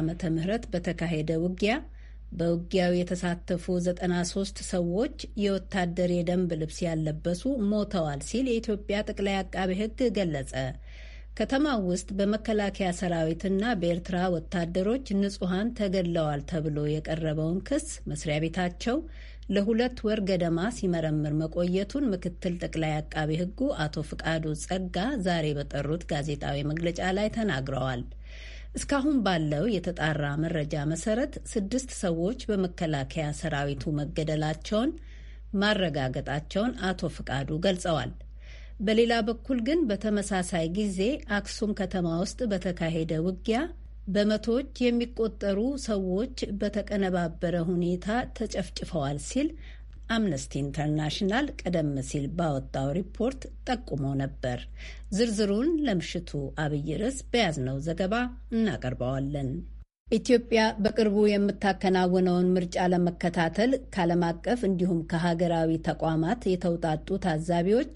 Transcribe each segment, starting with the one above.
ዓመተ ምህረት በተካሄደ ውጊያ በውጊያው የተሳተፉ 93 ሰዎች የወታደር የደንብ ልብስ ያለበሱ ሞተዋል ሲል የኢትዮጵያ ጠቅላይ አቃቤ ሕግ ገለጸ። ከተማው ውስጥ በመከላከያ ሰራዊትና በኤርትራ ወታደሮች ንጹሐን ተገድለዋል ተብሎ የቀረበውን ክስ መስሪያ ቤታቸው ለሁለት ወር ገደማ ሲመረምር መቆየቱን ምክትል ጠቅላይ አቃቤ ሕጉ አቶ ፍቃዱ ጸጋ ዛሬ በጠሩት ጋዜጣዊ መግለጫ ላይ ተናግረዋል። እስካሁን ባለው የተጣራ መረጃ መሰረት ስድስት ሰዎች በመከላከያ ሰራዊቱ መገደላቸውን ማረጋገጣቸውን አቶ ፍቃዱ ገልጸዋል። በሌላ በኩል ግን በተመሳሳይ ጊዜ አክሱም ከተማ ውስጥ በተካሄደ ውጊያ በመቶዎች የሚቆጠሩ ሰዎች በተቀነባበረ ሁኔታ ተጨፍጭፈዋል ሲል አምነስቲ ኢንተርናሽናል ቀደም ሲል ባወጣው ሪፖርት ጠቁሞ ነበር። ዝርዝሩን ለምሽቱ አብይ ርዕስ በያዝነው ዘገባ እናቀርበዋለን። ኢትዮጵያ በቅርቡ የምታከናውነውን ምርጫ ለመከታተል ከዓለም አቀፍ እንዲሁም ከሀገራዊ ተቋማት የተውጣጡ ታዛቢዎች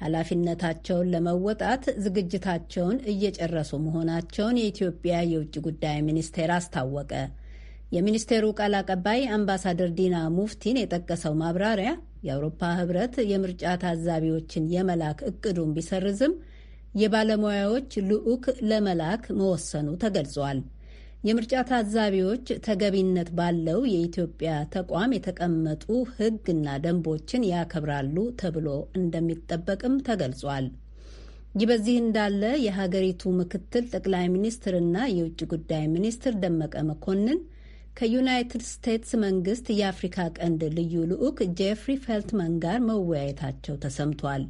ኃላፊነታቸውን ለመወጣት ዝግጅታቸውን እየጨረሱ መሆናቸውን የኢትዮጵያ የውጭ ጉዳይ ሚኒስቴር አስታወቀ። የሚኒስቴሩ ቃል አቀባይ አምባሳደር ዲና ሙፍቲን የጠቀሰው ማብራሪያ የአውሮፓ ሕብረት የምርጫ ታዛቢዎችን የመላክ እቅዱን ቢሰርዝም የባለሙያዎች ልዑክ ለመላክ መወሰኑ ተገልጿል። የምርጫ ታዛቢዎች ተገቢነት ባለው የኢትዮጵያ ተቋም የተቀመጡ ሕግና ደንቦችን ያከብራሉ ተብሎ እንደሚጠበቅም ተገልጿል። ይህ በዚህ እንዳለ የሀገሪቱ ምክትል ጠቅላይ ሚኒስትርና የውጭ ጉዳይ ሚኒስትር ደመቀ መኮንን ከዩናይትድ ስቴትስ መንግስት የአፍሪካ ቀንድ ልዩ ልዑክ ጄፍሪ ፌልትመን ጋር መወያየታቸው ተሰምቷል።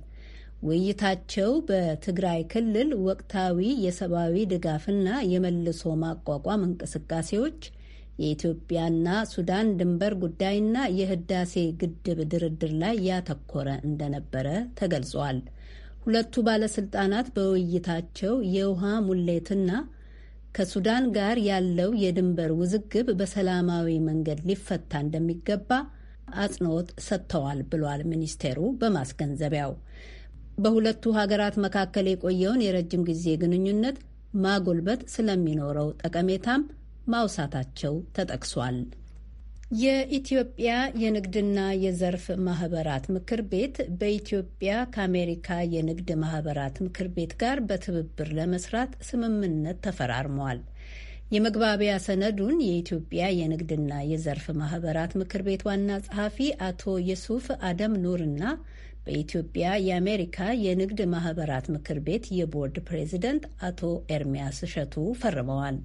ውይይታቸው በትግራይ ክልል ወቅታዊ የሰብአዊ ድጋፍና የመልሶ ማቋቋም እንቅስቃሴዎች፣ የኢትዮጵያና ሱዳን ድንበር ጉዳይና የህዳሴ ግድብ ድርድር ላይ ያተኮረ እንደነበረ ተገልጿል። ሁለቱ ባለስልጣናት በውይይታቸው የውሃ ሙሌትና ከሱዳን ጋር ያለው የድንበር ውዝግብ በሰላማዊ መንገድ ሊፈታ እንደሚገባ አጽንኦት ሰጥተዋል ብሏል ሚኒስቴሩ በማስገንዘቢያው። በሁለቱ ሀገራት መካከል የቆየውን የረጅም ጊዜ ግንኙነት ማጎልበት ስለሚኖረው ጠቀሜታም ማውሳታቸው ተጠቅሷል። የኢትዮጵያ የንግድና የዘርፍ ማህበራት ምክር ቤት በኢትዮጵያ ከአሜሪካ የንግድ ማህበራት ምክር ቤት ጋር በትብብር ለመስራት ስምምነት ተፈራርመዋል። የመግባቢያ ሰነዱን የኢትዮጵያ የንግድና የዘርፍ ማህበራት ምክር ቤት ዋና ጸሐፊ አቶ የሱፍ አደም ኑርና በኢትዮጵያ የአሜሪካ የንግድ ማህበራት ምክር ቤት የቦርድ ፕሬዚደንት አቶ ኤርሚያስ እሸቱ ፈርመዋል።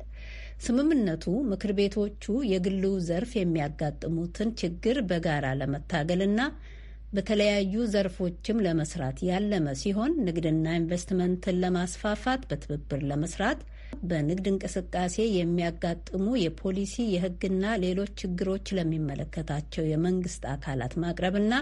ስምምነቱ ምክር ቤቶቹ የግሉ ዘርፍ የሚያጋጥሙትን ችግር በጋራ ለመታገልና በተለያዩ ዘርፎችም ለመስራት ያለመ ሲሆን ንግድና ኢንቨስትመንትን ለማስፋፋት በትብብር ለመስራት በንግድ እንቅስቃሴ የሚያጋጥሙ የፖሊሲ የሕግና ሌሎች ችግሮች ለሚመለከታቸው የመንግስት አካላት ማቅረብና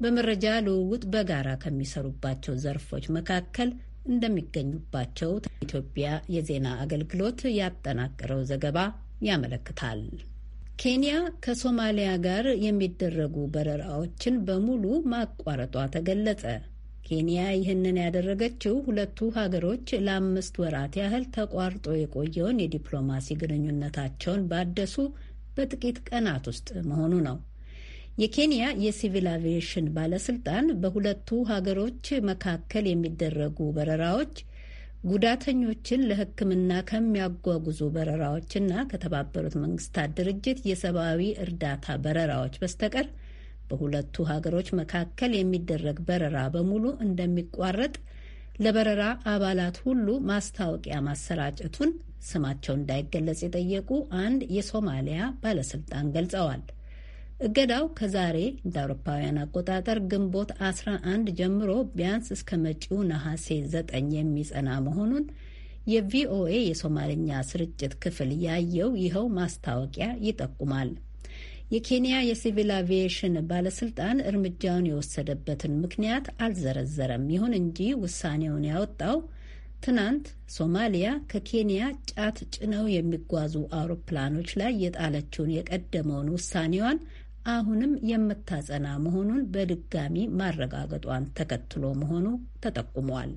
በመረጃ ልውውጥ በጋራ ከሚሰሩባቸው ዘርፎች መካከል እንደሚገኙባቸው ኢትዮጵያ የዜና አገልግሎት ያጠናቀረው ዘገባ ያመለክታል። ኬንያ ከሶማሊያ ጋር የሚደረጉ በረራዎችን በሙሉ ማቋረጧ ተገለጸ። ኬንያ ይህንን ያደረገችው ሁለቱ ሀገሮች ለአምስት ወራት ያህል ተቋርጦ የቆየውን የዲፕሎማሲ ግንኙነታቸውን ባደሱ በጥቂት ቀናት ውስጥ መሆኑ ነው። የኬንያ የሲቪል አቪዬሽን ባለስልጣን በሁለቱ ሀገሮች መካከል የሚደረጉ በረራዎች ጉዳተኞችን ለሕክምና ከሚያጓጉዙ በረራዎችና ከተባበሩት መንግስታት ድርጅት የሰብአዊ እርዳታ በረራዎች በስተቀር በሁለቱ ሀገሮች መካከል የሚደረግ በረራ በሙሉ እንደሚቋረጥ ለበረራ አባላት ሁሉ ማስታወቂያ ማሰራጨቱን ስማቸው እንዳይገለጽ የጠየቁ አንድ የሶማሊያ ባለስልጣን ገልጸዋል። እገዳው ከዛሬ እንደ አውሮፓውያን አቆጣጠር ግንቦት 11 ጀምሮ ቢያንስ እስከ መጪው ነሐሴ 9 የሚጸና መሆኑን የቪኦኤ የሶማልኛ ስርጭት ክፍል ያየው ይኸው ማስታወቂያ ይጠቁማል። የኬንያ የሲቪል አቪዬሽን ባለስልጣን እርምጃውን የወሰደበትን ምክንያት አልዘረዘረም። ይሁን እንጂ ውሳኔውን ያወጣው ትናንት ሶማሊያ ከኬንያ ጫት ጭነው የሚጓዙ አውሮፕላኖች ላይ የጣለችውን የቀደመውን ውሳኔዋን አሁንም የምታጸና መሆኑን በድጋሚ ማረጋገጧን ተከትሎ መሆኑ ተጠቁሟል።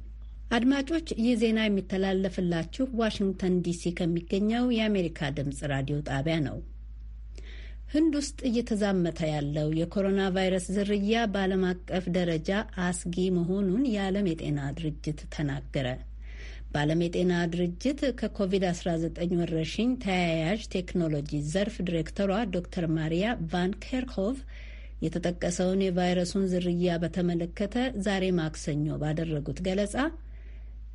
አድማጮች ይህ ዜና የሚተላለፍላችሁ ዋሽንግተን ዲሲ ከሚገኘው የአሜሪካ ድምፅ ራዲዮ ጣቢያ ነው። ህንድ ውስጥ እየተዛመተ ያለው የኮሮና ቫይረስ ዝርያ በዓለም አቀፍ ደረጃ አስጊ መሆኑን የዓለም የጤና ድርጅት ተናገረ። በዓለም የጤና ድርጅት ከኮቪድ-19 ወረርሽኝ ተያያዥ ቴክኖሎጂ ዘርፍ ዲሬክተሯ ዶክተር ማሪያ ቫን ኬርሆቭ የተጠቀሰውን የቫይረሱን ዝርያ በተመለከተ ዛሬ ማክሰኞ ባደረጉት ገለጻ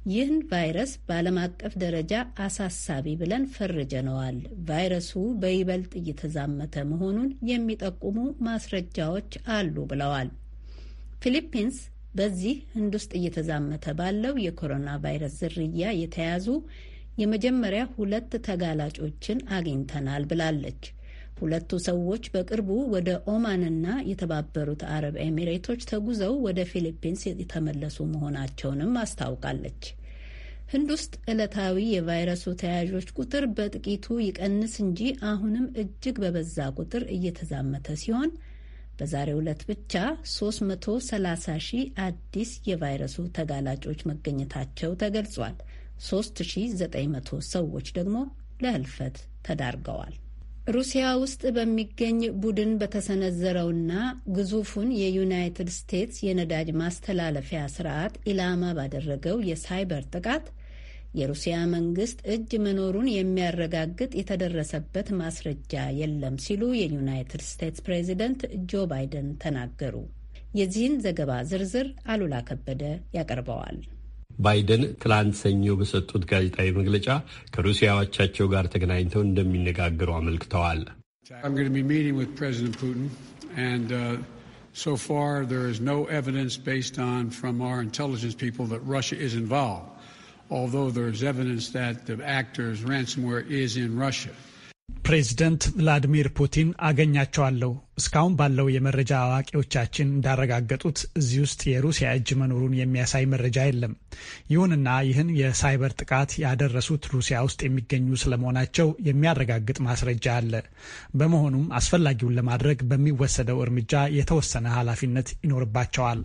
ይህን ቫይረስ በዓለም አቀፍ ደረጃ አሳሳቢ ብለን ፈርጀነዋል። ቫይረሱ በይበልጥ እየተዛመተ መሆኑን የሚጠቁሙ ማስረጃዎች አሉ ብለዋል። ፊሊፒንስ በዚህ ህንድ ውስጥ እየተዛመተ ባለው የኮሮና ቫይረስ ዝርያ የተያዙ የመጀመሪያ ሁለት ተጋላጮችን አግኝተናል ብላለች። ሁለቱ ሰዎች በቅርቡ ወደ ኦማንና የተባበሩት አረብ ኤሚሬቶች ተጉዘው ወደ ፊሊፒንስ የተመለሱ መሆናቸውንም አስታውቃለች። ህንድ ውስጥ ዕለታዊ የቫይረሱ ተያዦች ቁጥር በጥቂቱ ይቀንስ እንጂ አሁንም እጅግ በበዛ ቁጥር እየተዛመተ ሲሆን በዛሬው ዕለት ብቻ 330 ሺህ አዲስ የቫይረሱ ተጋላጮች መገኘታቸው ተገልጿል። 3900 ሰዎች ደግሞ ለህልፈት ተዳርገዋል። ሩሲያ ውስጥ በሚገኝ ቡድን በተሰነዘረውና ግዙፉን የዩናይትድ ስቴትስ የነዳጅ ማስተላለፊያ ስርዓት ኢላማ ባደረገው የሳይበር ጥቃት የሩሲያ መንግስት እጅ መኖሩን የሚያረጋግጥ የተደረሰበት ማስረጃ የለም ሲሉ የዩናይትድ ስቴትስ ፕሬዚደንት ጆ ባይደን ተናገሩ። የዚህን ዘገባ ዝርዝር አሉላ ከበደ ያቀርበዋል። ባይደን ትላንት ሰኞ በሰጡት ጋዜጣዊ መግለጫ ከሩሲያ አቻቸው ጋር ተገናኝተው እንደሚነጋገሩ አመልክተዋል። is no evidence based on from our intelligence people that Russia is involved, although there is evidence that the actors' ransomware is in Russia. ፕሬዚደንት ቭላዲሚር ፑቲን አገኛቸዋለሁ። እስካሁን ባለው የመረጃ አዋቂዎቻችን እንዳረጋገጡት እዚህ ውስጥ የሩሲያ እጅ መኖሩን የሚያሳይ መረጃ የለም። ይሁንና ይህን የሳይበር ጥቃት ያደረሱት ሩሲያ ውስጥ የሚገኙ ስለመሆናቸው የሚያረጋግጥ ማስረጃ አለ። በመሆኑም አስፈላጊውን ለማድረግ በሚወሰደው እርምጃ የተወሰነ ኃላፊነት ይኖርባቸዋል።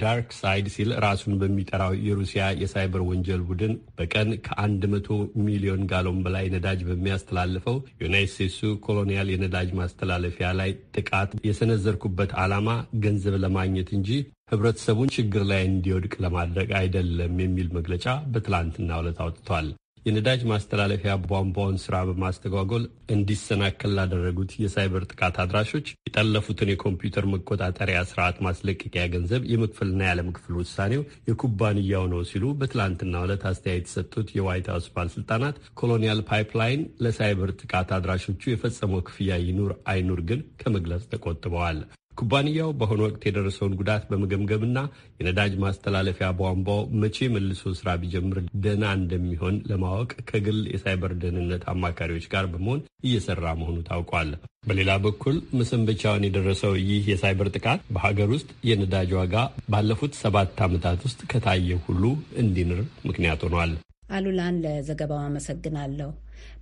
ዳርክ ሳይድ ሲል ራሱን በሚጠራው የሩሲያ የሳይበር ወንጀል ቡድን በቀን ከአንድ መቶ ሚሊዮን ጋሎን በላይ ነዳጅ በሚያስተላልፈው ዩናይትድ ስቴትሱ ኮሎኒያል የነዳጅ ማስተላለፊያ ላይ ጥቃት የሰነዘርኩበት ዓላማ ገንዘብ ለማግኘት እንጂ ሕብረተሰቡን ችግር ላይ እንዲወድቅ ለማድረግ አይደለም የሚል መግለጫ በትላንትናው ዕለት አውጥቷል። የነዳጅ ማስተላለፊያ ቧንቧውን ስራ በማስተጓጎል እንዲሰናከል ላደረጉት የሳይበር ጥቃት አድራሾች የጠለፉትን የኮምፒውተር መቆጣጠሪያ ስርዓት ማስለቀቂያ ገንዘብ የመክፈልና ያለመክፈል ውሳኔው የኩባንያው ነው ሲሉ በትላንትና ዕለት አስተያየት የሰጡት የዋይት ሀውስ ባለስልጣናት ኮሎኒያል ፓይፕላይን ለሳይበር ጥቃት አድራሾቹ የፈጸመው ክፍያ ይኑር አይኑር ግን ከመግለጽ ተቆጥበዋል። ኩባንያው በአሁኑ ወቅት የደረሰውን ጉዳት በመገምገምና የነዳጅ ማስተላለፊያ ቧንቧው መቼ መልሶ ስራ ቢጀምር ደህና እንደሚሆን ለማወቅ ከግል የሳይበር ደህንነት አማካሪዎች ጋር በመሆን እየሰራ መሆኑ ታውቋል። በሌላ በኩል መሰንበቻውን የደረሰው ይህ የሳይበር ጥቃት በሀገር ውስጥ የነዳጅ ዋጋ ባለፉት ሰባት ዓመታት ውስጥ ከታየ ሁሉ እንዲንር ምክንያት ሆኗል። አሉላን ለዘገባው አመሰግናለሁ።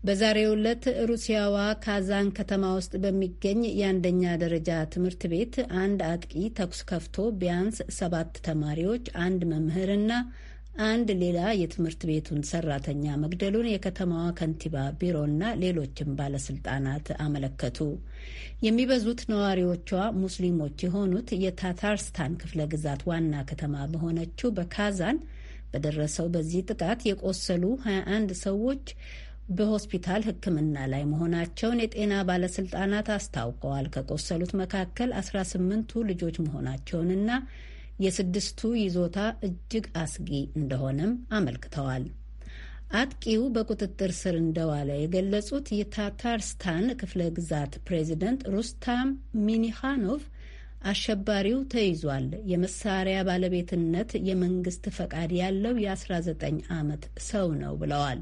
በዛሬው ዕለት ሩሲያዋ ካዛን ከተማ ውስጥ በሚገኝ የአንደኛ ደረጃ ትምህርት ቤት አንድ አጥቂ ተኩስ ከፍቶ ቢያንስ ሰባት ተማሪዎች፣ አንድ መምህርና አንድ ሌላ የትምህርት ቤቱን ሰራተኛ መግደሉን የከተማዋ ከንቲባ ቢሮና ሌሎችም ባለስልጣናት አመለከቱ። የሚበዙት ነዋሪዎቿ ሙስሊሞች የሆኑት የታታርስታን ክፍለ ግዛት ዋና ከተማ በሆነችው በካዛን በደረሰው በዚህ ጥቃት የቆሰሉ 21 ሰዎች በሆስፒታል ሕክምና ላይ መሆናቸውን የጤና ባለስልጣናት አስታውቀዋል። ከቆሰሉት መካከል 18ቱ ልጆች መሆናቸውንና የስድስቱ ይዞታ እጅግ አስጊ እንደሆነም አመልክተዋል። አጥቂው በቁጥጥር ስር እንደዋለ የገለጹት የታታርስታን ክፍለ ግዛት ፕሬዚደንት ሩስታም ሚኒሃኖቭ አሸባሪው ተይዟል፣ የመሳሪያ ባለቤትነት የመንግስት ፈቃድ ያለው የ19 ዓመት ሰው ነው ብለዋል።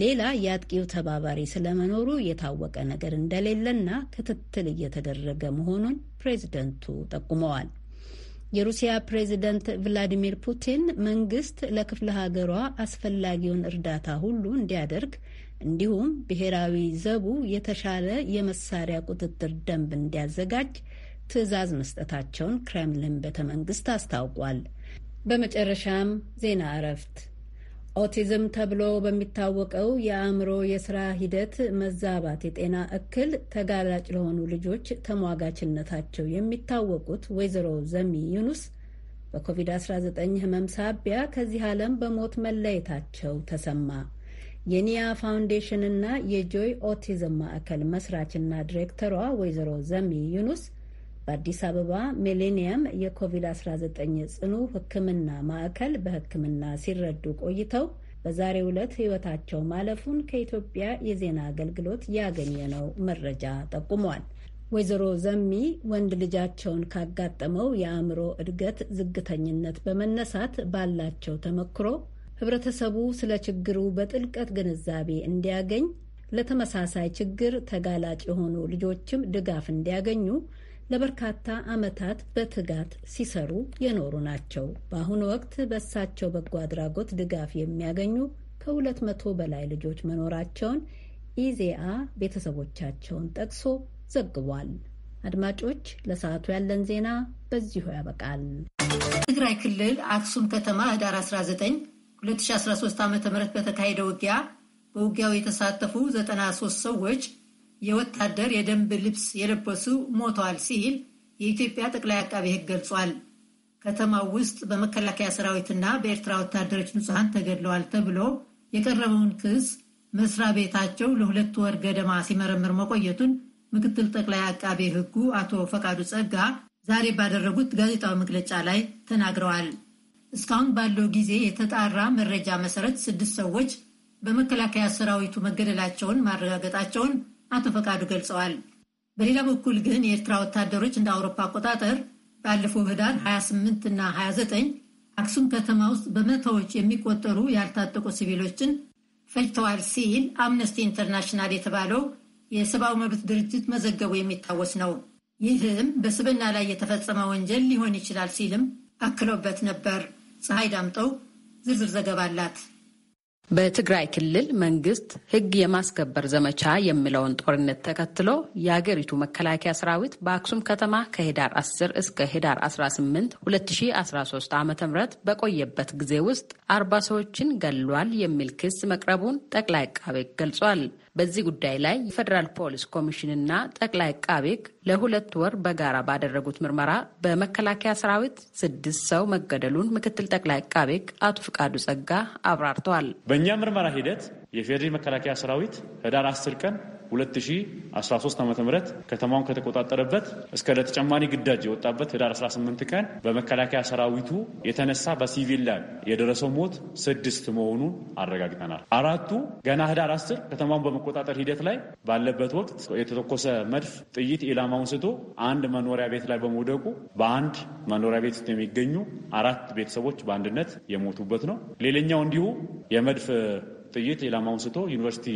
ሌላ የአጥቂው ተባባሪ ስለመኖሩ የታወቀ ነገር እንደሌለና ክትትል እየተደረገ መሆኑን ፕሬዚደንቱ ጠቁመዋል። የሩሲያ ፕሬዚደንት ቭላዲሚር ፑቲን መንግስት ለክፍለ ሀገሯ አስፈላጊውን እርዳታ ሁሉ እንዲያደርግ እንዲሁም ብሔራዊ ዘቡ የተሻለ የመሳሪያ ቁጥጥር ደንብ እንዲያዘጋጅ ትዕዛዝ መስጠታቸውን ክሬምሊን ቤተ መንግስት አስታውቋል። በመጨረሻም ዜና እረፍት ኦቲዝም ተብሎ በሚታወቀው የአእምሮ የስራ ሂደት መዛባት የጤና እክል ተጋላጭ ለሆኑ ልጆች ተሟጋችነታቸው የሚታወቁት ወይዘሮ ዘሚ ዩኑስ በኮቪድ-19 ህመም ሳቢያ ከዚህ ዓለም በሞት መለየታቸው ተሰማ። የኒያ ፋውንዴሽን እና የጆይ ኦቲዝም ማዕከል መስራችና ዲሬክተሯ ወይዘሮ ዘሚ ዩኑስ በአዲስ አበባ ሚሌኒየም የኮቪድ-19 ጽኑ ሕክምና ማዕከል በሕክምና ሲረዱ ቆይተው በዛሬው ዕለት ሕይወታቸው ማለፉን ከኢትዮጵያ የዜና አገልግሎት ያገኘነው መረጃ ጠቁሟል። ወይዘሮ ዘሚ ወንድ ልጃቸውን ካጋጠመው የአእምሮ እድገት ዝግተኝነት በመነሳት ባላቸው ተመክሮ ህብረተሰቡ ስለ ችግሩ በጥልቀት ግንዛቤ እንዲያገኝ፣ ለተመሳሳይ ችግር ተጋላጭ የሆኑ ልጆችም ድጋፍ እንዲያገኙ ለበርካታ ዓመታት በትጋት ሲሰሩ የኖሩ ናቸው። በአሁኑ ወቅት በእሳቸው በጎ አድራጎት ድጋፍ የሚያገኙ ከሁለት መቶ በላይ ልጆች መኖራቸውን ኢዜአ ቤተሰቦቻቸውን ጠቅሶ ዘግቧል። አድማጮች፣ ለሰዓቱ ያለን ዜና በዚሁ ያበቃል። ትግራይ ክልል አክሱም ከተማ ህዳር 19 2013 ዓ ም በተካሄደ ውጊያ በውጊያው የተሳተፉ 93 ሰዎች የወታደር የደንብ ልብስ የለበሱ ሞተዋል ሲል የኢትዮጵያ ጠቅላይ አቃቤ ሕግ ገልጿል። ከተማው ውስጥ በመከላከያ ሰራዊትና በኤርትራ ወታደሮች ንጹሐን ተገድለዋል ተብሎ የቀረበውን ክስ መስሪያ ቤታቸው ለሁለት ወር ገደማ ሲመረምር መቆየቱን ምክትል ጠቅላይ አቃቤ ሕጉ አቶ ፈቃዱ ጸጋ ዛሬ ባደረጉት ጋዜጣዊ መግለጫ ላይ ተናግረዋል። እስካሁን ባለው ጊዜ የተጣራ መረጃ መሰረት ስድስት ሰዎች በመከላከያ ሰራዊቱ መገደላቸውን ማረጋገጣቸውን አቶ ፈቃዱ ገልጸዋል። በሌላ በኩል ግን የኤርትራ ወታደሮች እንደ አውሮፓ አቆጣጠር ባለፈው ህዳር 28 እና 29 አክሱም ከተማ ውስጥ በመቶዎች የሚቆጠሩ ያልታጠቁ ሲቪሎችን ፈጅተዋል ሲል አምነስቲ ኢንተርናሽናል የተባለው የሰብአዊ መብት ድርጅት መዘገቡ የሚታወስ ነው። ይህም በሰብዕና ላይ የተፈጸመ ወንጀል ሊሆን ይችላል ሲልም አክሎበት ነበር። ፀሐይ ዳምጠው ዝርዝር ዘገባ አላት። በትግራይ ክልል መንግስት ሕግ የማስከበር ዘመቻ የሚለውን ጦርነት ተከትሎ የአገሪቱ መከላከያ ሰራዊት በአክሱም ከተማ ከህዳር 10 እስከ ህዳር 18 2013 ዓ ም በቆየበት ጊዜ ውስጥ አርባ ሰዎችን ገሏል የሚል ክስ መቅረቡን ጠቅላይ አቃቤ ገልጿል። በዚህ ጉዳይ ላይ የፌዴራል ፖሊስ ኮሚሽንና ጠቅላይ አቃቤ ለሁለት ወር በጋራ ባደረጉት ምርመራ በመከላከያ ሰራዊት ስድስት ሰው መገደሉን ምክትል ጠቅላይ አቃቤ ሕግ አቶ ፍቃዱ ጸጋ አብራርተዋል። በእኛ ምርመራ ሂደት የፌዴሪ መከላከያ ሰራዊት ህዳር 10 ቀን 2013 ዓ ም ከተማውን ከተቆጣጠረበት እስከ ለተጨማሪ ግዳጅ የወጣበት ህዳር 18 ቀን በመከላከያ ሰራዊቱ የተነሳ በሲቪል ላይ የደረሰው ሞት ስድስት መሆኑን አረጋግጠናል። አራቱ ገና ህዳር 10 ከተማውን በመቆጣጠር ሂደት ላይ ባለበት ወቅት የተተኮሰ መድፍ ጥይት ኢላማውን ስቶ አንድ መኖሪያ ቤት ላይ በመውደቁ በአንድ መኖሪያ ቤት ውስጥ የሚገኙ አራት ቤተሰቦች በአንድነት የሞቱበት ነው። ሌላኛው እንዲሁ የመድፍ ጥይት ኢላማውን ስቶ ዩኒቨርሲቲ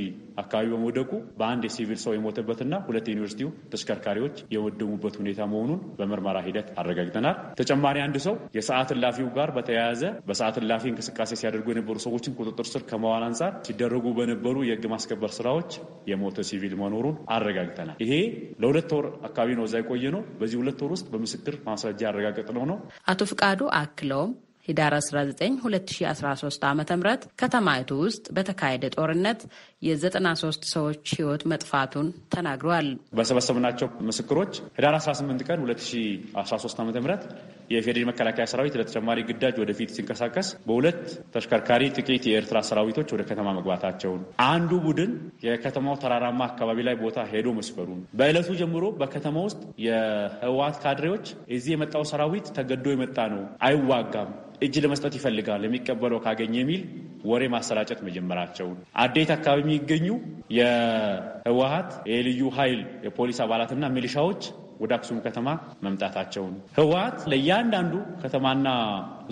አካባቢ በመውደቁ በአንድ የሲቪል ሰው የሞተበትና ሁለት የዩኒቨርሲቲው ተሽከርካሪዎች የወደሙበት ሁኔታ መሆኑን በምርመራ ሂደት አረጋግጠናል። ተጨማሪ አንድ ሰው የሰዓት እላፊው ጋር በተያያዘ በሰዓት እላፊ እንቅስቃሴ ሲያደርጉ የነበሩ ሰዎችን ቁጥጥር ስር ከመዋል አንጻር ሲደረጉ በነበሩ የህግ ማስከበር ስራዎች የሞተ ሲቪል መኖሩን አረጋግጠናል። ይሄ ለሁለት ወር አካባቢ ነው እዛ የቆየ ነው። በዚህ ሁለት ወር ውስጥ በምስክር ማስረጃ ያረጋገጥነው ነው። አቶ ፍቃዱ አክለውም ህዳር 19 2013 ዓ ም ከተማይቱ ውስጥ በተካሄደ ጦርነት የ93 ሰዎች ህይወት መጥፋቱን ተናግረዋል። በሰበሰብናቸው ምስክሮች ህዳር 18 ቀን 2013 ዓ ም የፌዴሪ መከላከያ ሰራዊት ለተጨማሪ ግዳጅ ወደፊት ሲንቀሳቀስ በሁለት ተሽከርካሪ ጥቂት የኤርትራ ሰራዊቶች ወደ ከተማ መግባታቸውን፣ አንዱ ቡድን የከተማው ተራራማ አካባቢ ላይ ቦታ ሄዶ መስፈሩን፣ በዕለቱ ጀምሮ በከተማ ውስጥ የህወሓት ካድሬዎች እዚህ የመጣው ሰራዊት ተገዶ የመጣ ነው፣ አይዋጋም እጅ ለመስጠት ይፈልጋል የሚቀበለው ካገኘ የሚል ወሬ ማሰራጨት መጀመራቸውን አዴት አካባቢ የሚገኙ የህወሀት የልዩ ኃይል የፖሊስ አባላትና ሚሊሻዎች ወደ አክሱም ከተማ መምጣታቸውን። ህወሀት ለእያንዳንዱ ከተማና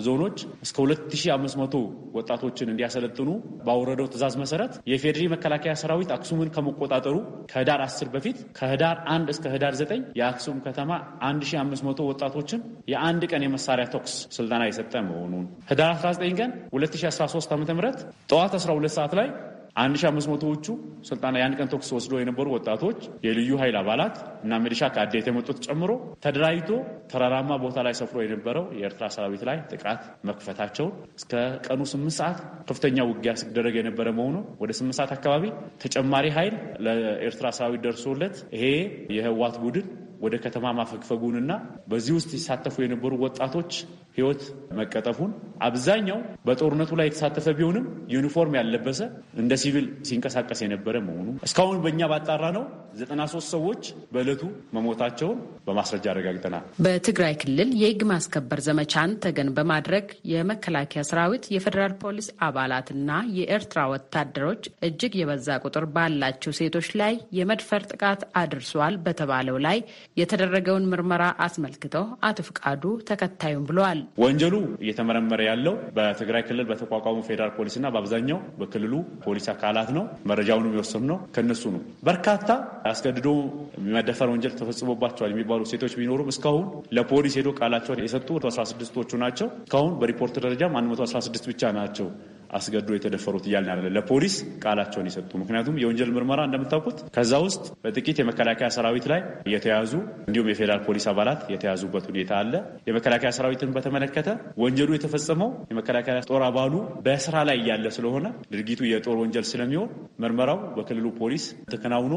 ዞኖች እስከ 2500 ወጣቶችን እንዲያሰለጥኑ ባወረደው ትዕዛዝ መሰረት የፌዴሪ መከላከያ ሰራዊት አክሱምን ከመቆጣጠሩ ከህዳር 10 በፊት ከህዳር 1 እስከ ህዳር 9 የአክሱም ከተማ 1500 ወጣቶችን የአንድ ቀን የመሳሪያ ተኩስ ስልጠና የሰጠ መሆኑን። ህዳር 19 ቀን 2013 ዓ ም ጠዋት 12 ሰዓት ላይ አንድ ሺ አምስት መቶዎቹ ስልጠና የአንድ ቀን ተኩስ ወስዶ የነበሩ ወጣቶች የልዩ ኃይል አባላት እና ሚሊሻ ከአዴት የመጡት ጨምሮ ተደራጅቶ ተራራማ ቦታ ላይ ሰፍሮ የነበረው የኤርትራ ሰራዊት ላይ ጥቃት መክፈታቸውን እስከ ቀኑ ስምንት ሰዓት ከፍተኛ ውጊያ ሲደረግ የነበረ መሆኑ ወደ ስምንት ሰዓት አካባቢ ተጨማሪ ኃይል ለኤርትራ ሰራዊት ደርሶለት ይሄ የህወሓት ቡድን ወደ ከተማ ማፈግፈጉንና በዚህ ውስጥ ሲሳተፉ የነበሩ ወጣቶች ህይወት መቀጠፉን አብዛኛው በጦርነቱ ላይ የተሳተፈ ቢሆንም ዩኒፎርም ያልለበሰ እንደ ሲቪል ሲንቀሳቀስ የነበረ መሆኑ እስካሁን በእኛ ባጣራነው 93 ሰዎች በዕለቱ መሞታቸውን በማስረጃ አረጋግጠናል። በትግራይ ክልል የህግ ማስከበር ዘመቻን ተገን በማድረግ የመከላከያ ሰራዊት፣ የፌዴራል ፖሊስ አባላትና የኤርትራ ወታደሮች እጅግ የበዛ ቁጥር ባላቸው ሴቶች ላይ የመድፈር ጥቃት አድርሷል በተባለው ላይ የተደረገውን ምርመራ አስመልክተው አቶ ፍቃዱ ተከታዩም ብለዋል። ወንጀሉ እየተመረመረ ያለው በትግራይ ክልል በተቋቋሙ ፌዴራል ፖሊስና በአብዛኛው በክልሉ ፖሊስ አካላት ነው። መረጃውንም የወሰኑ ነው ከነሱ ነው። በርካታ አስገድዶ መደፈር ወንጀል ተፈጽሞባቸዋል የሚባሉ ሴቶች ቢኖሩም እስካሁን ለፖሊስ ሄዶ ቃላቸውን የሰጡ 16ቶቹ ናቸው። እስካሁን በሪፖርት ደረጃ 116 ብቻ ናቸው አስገድዶ የተደፈሩት እያልን ያለ ለፖሊስ ቃላቸውን የሰጡ ምክንያቱም የወንጀል ምርመራ እንደምታውቁት ከዛ ውስጥ በጥቂት የመከላከያ ሰራዊት ላይ የተያዙ እንዲሁም የፌዴራል ፖሊስ አባላት የተያዙበት ሁኔታ አለ። የመከላከያ ሰራዊትን በተመለከተ ወንጀሉ የተፈጸመው የመከላከያ ጦር አባሉ በስራ ላይ እያለ ስለሆነ ድርጊቱ የጦር ወንጀል ስለሚሆን ምርመራው በክልሉ ፖሊስ ተከናውኖ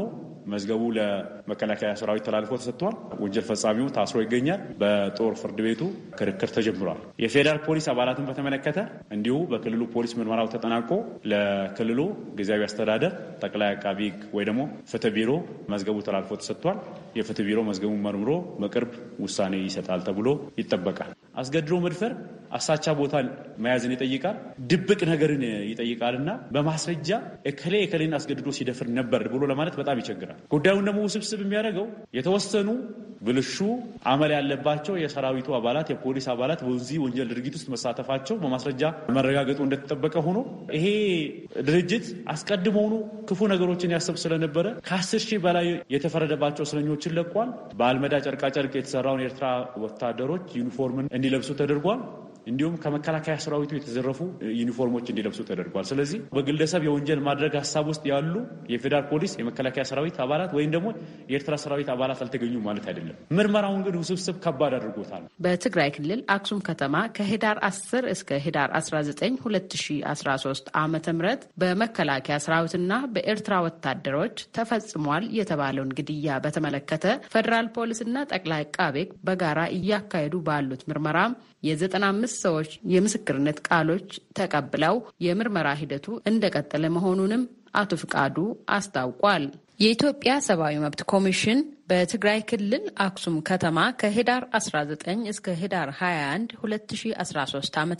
መዝገቡ ለመከላከያ ሰራዊት ተላልፎ ተሰጥቷል። ወንጀል ፈጻሚው ታስሮ ይገኛል። በጦር ፍርድ ቤቱ ክርክር ተጀምሯል። የፌዴራል ፖሊስ አባላትን በተመለከተ እንዲሁ በክልሉ ፖሊስ ምርመራው ተጠናቆ ለክልሉ ጊዜያዊ አስተዳደር ጠቅላይ አቃቢ ሕግ ወይ ደግሞ ፍትህ ቢሮ መዝገቡ ተላልፎ ተሰጥቷል። የፍትህ ቢሮ መዝገቡን መርምሮ በቅርብ ውሳኔ ይሰጣል ተብሎ ይጠበቃል። አስገድዶ መድፈር አሳቻ ቦታ መያዝን ይጠይቃል። ድብቅ ነገርን ይጠይቃል እና በማስረጃ እከሌ እከሌን አስገድዶ ሲደፍር ነበር ብሎ ለማለት በጣም ይቸግራል። ጉዳዩን ደግሞ ውስብስብ የሚያደርገው የተወሰኑ ብልሹ አመል ያለባቸው የሰራዊቱ አባላት፣ የፖሊስ አባላት በዚህ ወንጀል ድርጊት ውስጥ መሳተፋቸው በማስረጃ መረጋገጡ እንደተጠበቀ ሆኖ ይሄ ድርጅት አስቀድሞውኑ ክፉ ነገሮችን ያስብ ስለነበረ ከአስር ሺህ በላይ የተፈረደባቸው እስረኞችን ለቋል። በአልመዳ ጨርቃጨርቅ የተሰራውን የኤርትራ ወታደሮች ዩኒፎርምን እንዲለብሱ ተደርጓል። እንዲሁም ከመከላከያ ሰራዊቱ የተዘረፉ ዩኒፎርሞች እንዲለብሱ ተደርጓል። ስለዚህ በግለሰብ የወንጀል ማድረግ ሀሳብ ውስጥ ያሉ የፌዴራል ፖሊስ፣ የመከላከያ ሰራዊት አባላት ወይም ደግሞ የኤርትራ ሰራዊት አባላት አልተገኙም ማለት አይደለም። ምርመራውን ግን ውስብስብ ከባድ አድርጎታል። በትግራይ ክልል አክሱም ከተማ ከህዳር 10 እስከ ህዳር 19 2013 ዓ ም በመከላከያ ሰራዊትና በኤርትራ ወታደሮች ተፈጽሟል የተባለውን ግድያ በተመለከተ ፌዴራል ፖሊስና ጠቅላይ አቃቤ በጋራ እያካሄዱ ባሉት ምርመራም የ95 ሰዎች የምስክርነት ቃሎች ተቀብለው የምርመራ ሂደቱ እንደቀጠለ መሆኑንም አቶ ፍቃዱ አስታውቋል። የኢትዮጵያ ሰብአዊ መብት ኮሚሽን በትግራይ ክልል አክሱም ከተማ ከህዳር 19 እስከ ህዳር 21 2013 ዓ ም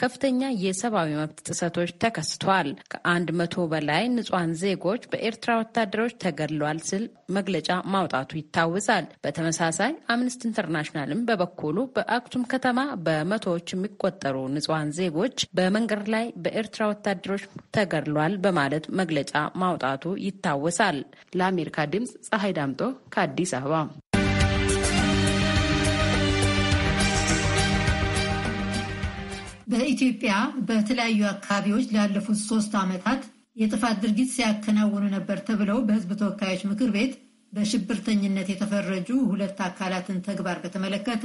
ከፍተኛ የሰብአዊ መብት ጥሰቶች ተከስተዋል። ከአንድ መቶ በላይ ንጹሐን ዜጎች በኤርትራ ወታደሮች ተገድለዋል ሲል መግለጫ ማውጣቱ ይታወሳል። በተመሳሳይ አምነስቲ ኢንተርናሽናልም በበኩሉ በአክሱም ከተማ በመቶዎች የሚቆጠሩ ንጹሐን ዜጎች በመንገድ ላይ በኤርትራ ወታደሮች ተገድለዋል በማለት መግለጫ ማውጣቱ ይታወሳል። ለአሜሪካ ድምፅ ፀሐይ ዳምጦ አዲስ አበባ። በኢትዮጵያ በተለያዩ አካባቢዎች ላለፉት ሶስት ዓመታት የጥፋት ድርጊት ሲያከናውኑ ነበር ተብለው በሕዝብ ተወካዮች ምክር ቤት በሽብርተኝነት የተፈረጁ ሁለት አካላትን ተግባር በተመለከተ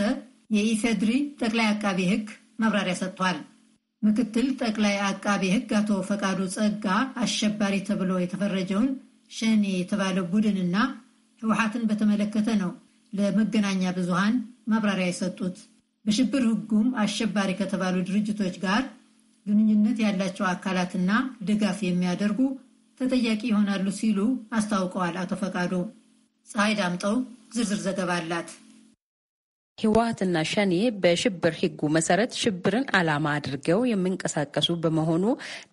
የኢፌድሪ ጠቅላይ አቃቤ ሕግ ማብራሪያ ሰጥቷል። ምክትል ጠቅላይ አቃቤ ሕግ አቶ ፈቃዱ ጸጋ አሸባሪ ተብሎ የተፈረጀውን ሸኔ የተባለ ቡድንና ህወሓትን በተመለከተ ነው ለመገናኛ ብዙሃን ማብራሪያ የሰጡት። በሽብር ህጉም አሸባሪ ከተባሉ ድርጅቶች ጋር ግንኙነት ያላቸው አካላትና ድጋፍ የሚያደርጉ ተጠያቂ ይሆናሉ ሲሉ አስታውቀዋል። አቶ ፈቃዱ ፀሐይ ዳምጠው ዝርዝር ዘገባ አላት። ህወሓትና ሸኔ በሽብር ህጉ መሰረት ሽብርን ዓላማ አድርገው የሚንቀሳቀሱ በመሆኑ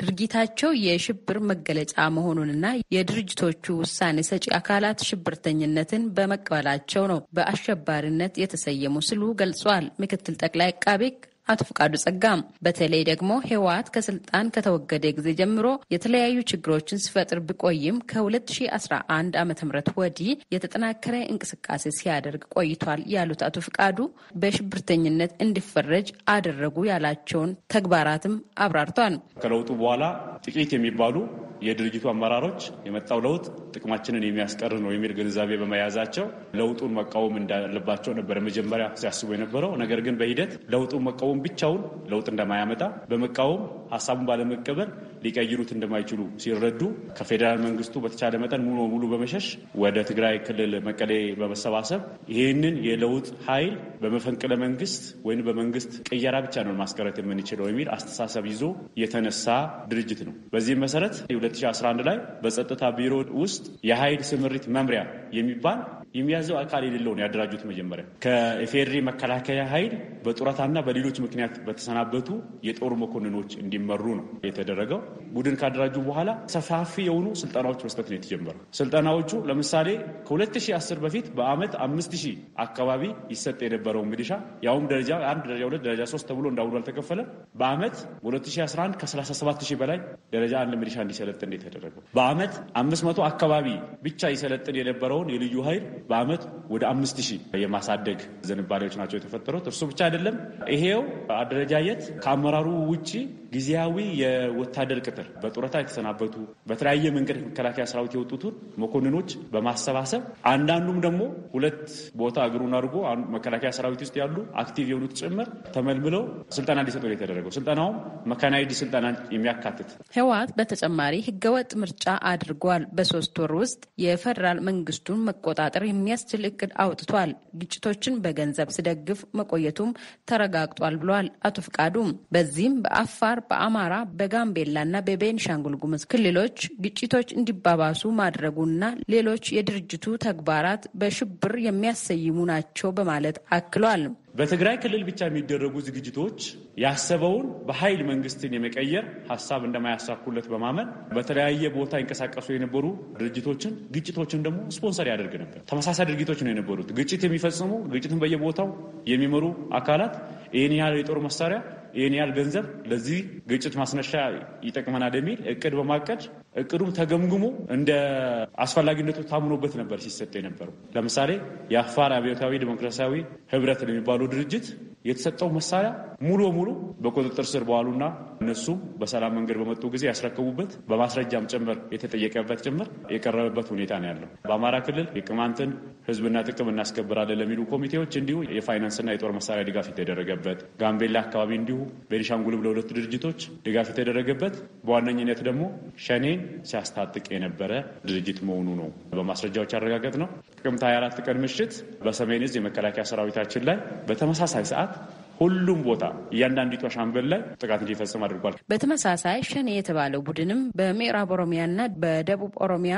ድርጊታቸው የሽብር መገለጫ መሆኑንና የድርጅቶቹ ውሳኔ ሰጪ አካላት ሽብርተኝነትን በመቀበላቸው ነው በአሸባሪነት የተሰየሙ ሲሉ ገልጿል። ምክትል ጠቅላይ አቃቤ አቶ ፍቃዱ ጸጋም በተለይ ደግሞ ህወሓት ከስልጣን ከተወገደ ጊዜ ጀምሮ የተለያዩ ችግሮችን ሲፈጥር ቢቆይም ከ2011 ዓ ም ወዲህ የተጠናከረ እንቅስቃሴ ሲያደርግ ቆይቷል ያሉት አቶ ፍቃዱ በሽብርተኝነት እንዲፈረጅ አደረጉ ያላቸውን ተግባራትም አብራርቷል። ከለውጡ በኋላ ጥቂት የሚባሉ የድርጅቱ አመራሮች የመጣው ለውጥ ጥቅማችንን የሚያስቀር ነው የሚል ግንዛቤ በመያዛቸው ለውጡን መቃወም እንዳለባቸው ነበር መጀመሪያ ሲያስቡ የነበረው። ነገር ግን በሂደት ለውጡን መቃወም ብቻውን ለውጥ እንደማያመጣ በመቃወም ሀሳቡን ባለመቀበል ሊቀይሩት እንደማይችሉ ሲረዱ ከፌዴራል መንግስቱ በተቻለ መጠን ሙሉ በሙሉ በመሸሽ ወደ ትግራይ ክልል መቀሌ በመሰባሰብ ይህንን የለውጥ ኃይል በመፈንቅለ መንግስት ወይም በመንግስት ቅየራ ብቻ ነው ማስቀረት የምንችለው የሚል አስተሳሰብ ይዞ የተነሳ ድርጅት ነው። በዚህም መሰረት 2011 ላይ በጸጥታ ቢሮ ውስጥ የኃይል ስምሪት መምሪያ የሚባል የሚያዘው አካል የሌለው ነው ያደራጁት። መጀመሪያ ከኢፌዴሪ መከላከያ ኃይል በጡረታና በሌሎች ምክንያት በተሰናበቱ የጦር መኮንኖች እንዲመሩ ነው የተደረገው። ቡድን ካደራጁ በኋላ ሰፋፊ የሆኑ ስልጠናዎች መስጠት ነው የተጀመረው። ስልጠናዎቹ ለምሳሌ ከ2010 በፊት በአመት 5000 አካባቢ ይሰጥ የነበረው ሚሊሻ ያውም ደረጃ አንድ ደረጃ ሁለት ደረጃ ሶስት ተብሎ እንዳሁኑ አልተከፈለም። በአመት በ2011 ከ37000 በላይ ደረጃ አንድ ሚሊሻ እንዲሰለጥን የተደረገው በአመት 500 አካባቢ ብቻ ይሰለጥን የነበረውን የልዩ ኃይል በአመት ወደ አምስት ሺህ የማሳደግ ዝንባሌዎች ናቸው የተፈጠሩት። እርሱ ብቻ አይደለም። ይሄው አደረጃጀት ከአመራሩ ውጭ ጊዜያዊ የወታደር ቅጥር በጡረታ የተሰናበቱ በተለያየ መንገድ መከላከያ ሰራዊት የወጡትን መኮንኖች በማሰባሰብ አንዳንዱም ደግሞ ሁለት ቦታ እግሩን አድርጎ መከላከያ ሰራዊት ውስጥ ያሉ active የሆኑት ጭምር ተመልምለው ስልጠና እንዲሰጡ የተደረገው ስልጠናውም mechanized ስልጠና የሚያካትት ህወሓት በተጨማሪ ህገወጥ ምርጫ አድርጓል። በሶስት ወር ውስጥ የፌዴራል መንግስቱን መቆጣጠር የሚያስችል እቅድ አውጥቷል። ግጭቶችን በገንዘብ ሲደግፍ መቆየቱም ተረጋግጧል ብሏል አቶ ፍቃዱም። በዚህም በአፋር፣ በአማራ፣ በጋምቤላ እና በቤንሻንጉል ጉሙዝ ክልሎች ግጭቶች እንዲባባሱ ማድረጉና ሌሎች የድርጅቱ ተግባራት በሽብር የሚያሰይሙ ናቸው በማለት አክሏል። በትግራይ ክልል ብቻ የሚደረጉ ዝግጅቶች ያሰበውን በኃይል መንግስትን የመቀየር ሀሳብ እንደማያሳኩለት በማመን በተለያየ ቦታ ይንቀሳቀሱ የነበሩ ድርጅቶችን ግጭቶችን ደግሞ ስፖንሰር ያደርግ ነበር። ተመሳሳይ ድርጊቶች ነው የነበሩት። ግጭት የሚፈጽሙ ግጭትን በየቦታው የሚመሩ አካላት ይህን ያህል የጦር መሳሪያ ይህን ያህል ገንዘብ ለዚህ ግጭት ማስነሻ ይጠቅመናል የሚል እቅድ በማቀድ እቅዱም ተገምግሞ እንደ አስፈላጊነቱ ታምኖበት ነበር ሲሰጥ የነበረው። ለምሳሌ የአፋር አብዮታዊ ዲሞክራሲያዊ ህብረት የሚባለው ድርጅት የተሰጠው መሳሪያ ሙሉ በሙሉ በቁጥጥር ስር በዋሉና እነሱም በሰላም መንገድ በመጡ ጊዜ ያስረከቡበት በማስረጃም ጭምር የተጠየቀበት ጭምር የቀረበበት ሁኔታ ነው ያለው። በአማራ ክልል የቅማንትን ህዝብና ጥቅም እናስከብራለን ለሚሉ ኮሚቴዎች እንዲሁ የፋይናንስና የጦር መሳሪያ ድጋፍ የተደረገበት፣ ጋምቤላ አካባቢ እንዲሁ ቤኒሻንጉልም ለሁለት ድርጅቶች ድጋፍ የተደረገበት፣ በዋነኝነት ደግሞ ሸኔን ሲያስታጥቅ የነበረ ድርጅት መሆኑ ነው በማስረጃዎች ያረጋገጥ ነው። ጥቅምት 24 ቀን ምሽት በሰሜን እዝ የመከላከያ ሰራዊታችን ላይ በተመሳሳይ ሰዓት ሁሉም ቦታ እያንዳንዲቷ ሻምበል ላይ ጥቃት እንዲፈጽም አድርጓል። በተመሳሳይ ሸኔ የተባለው ቡድንም በምዕራብ ኦሮሚያና በደቡብ ኦሮሚያ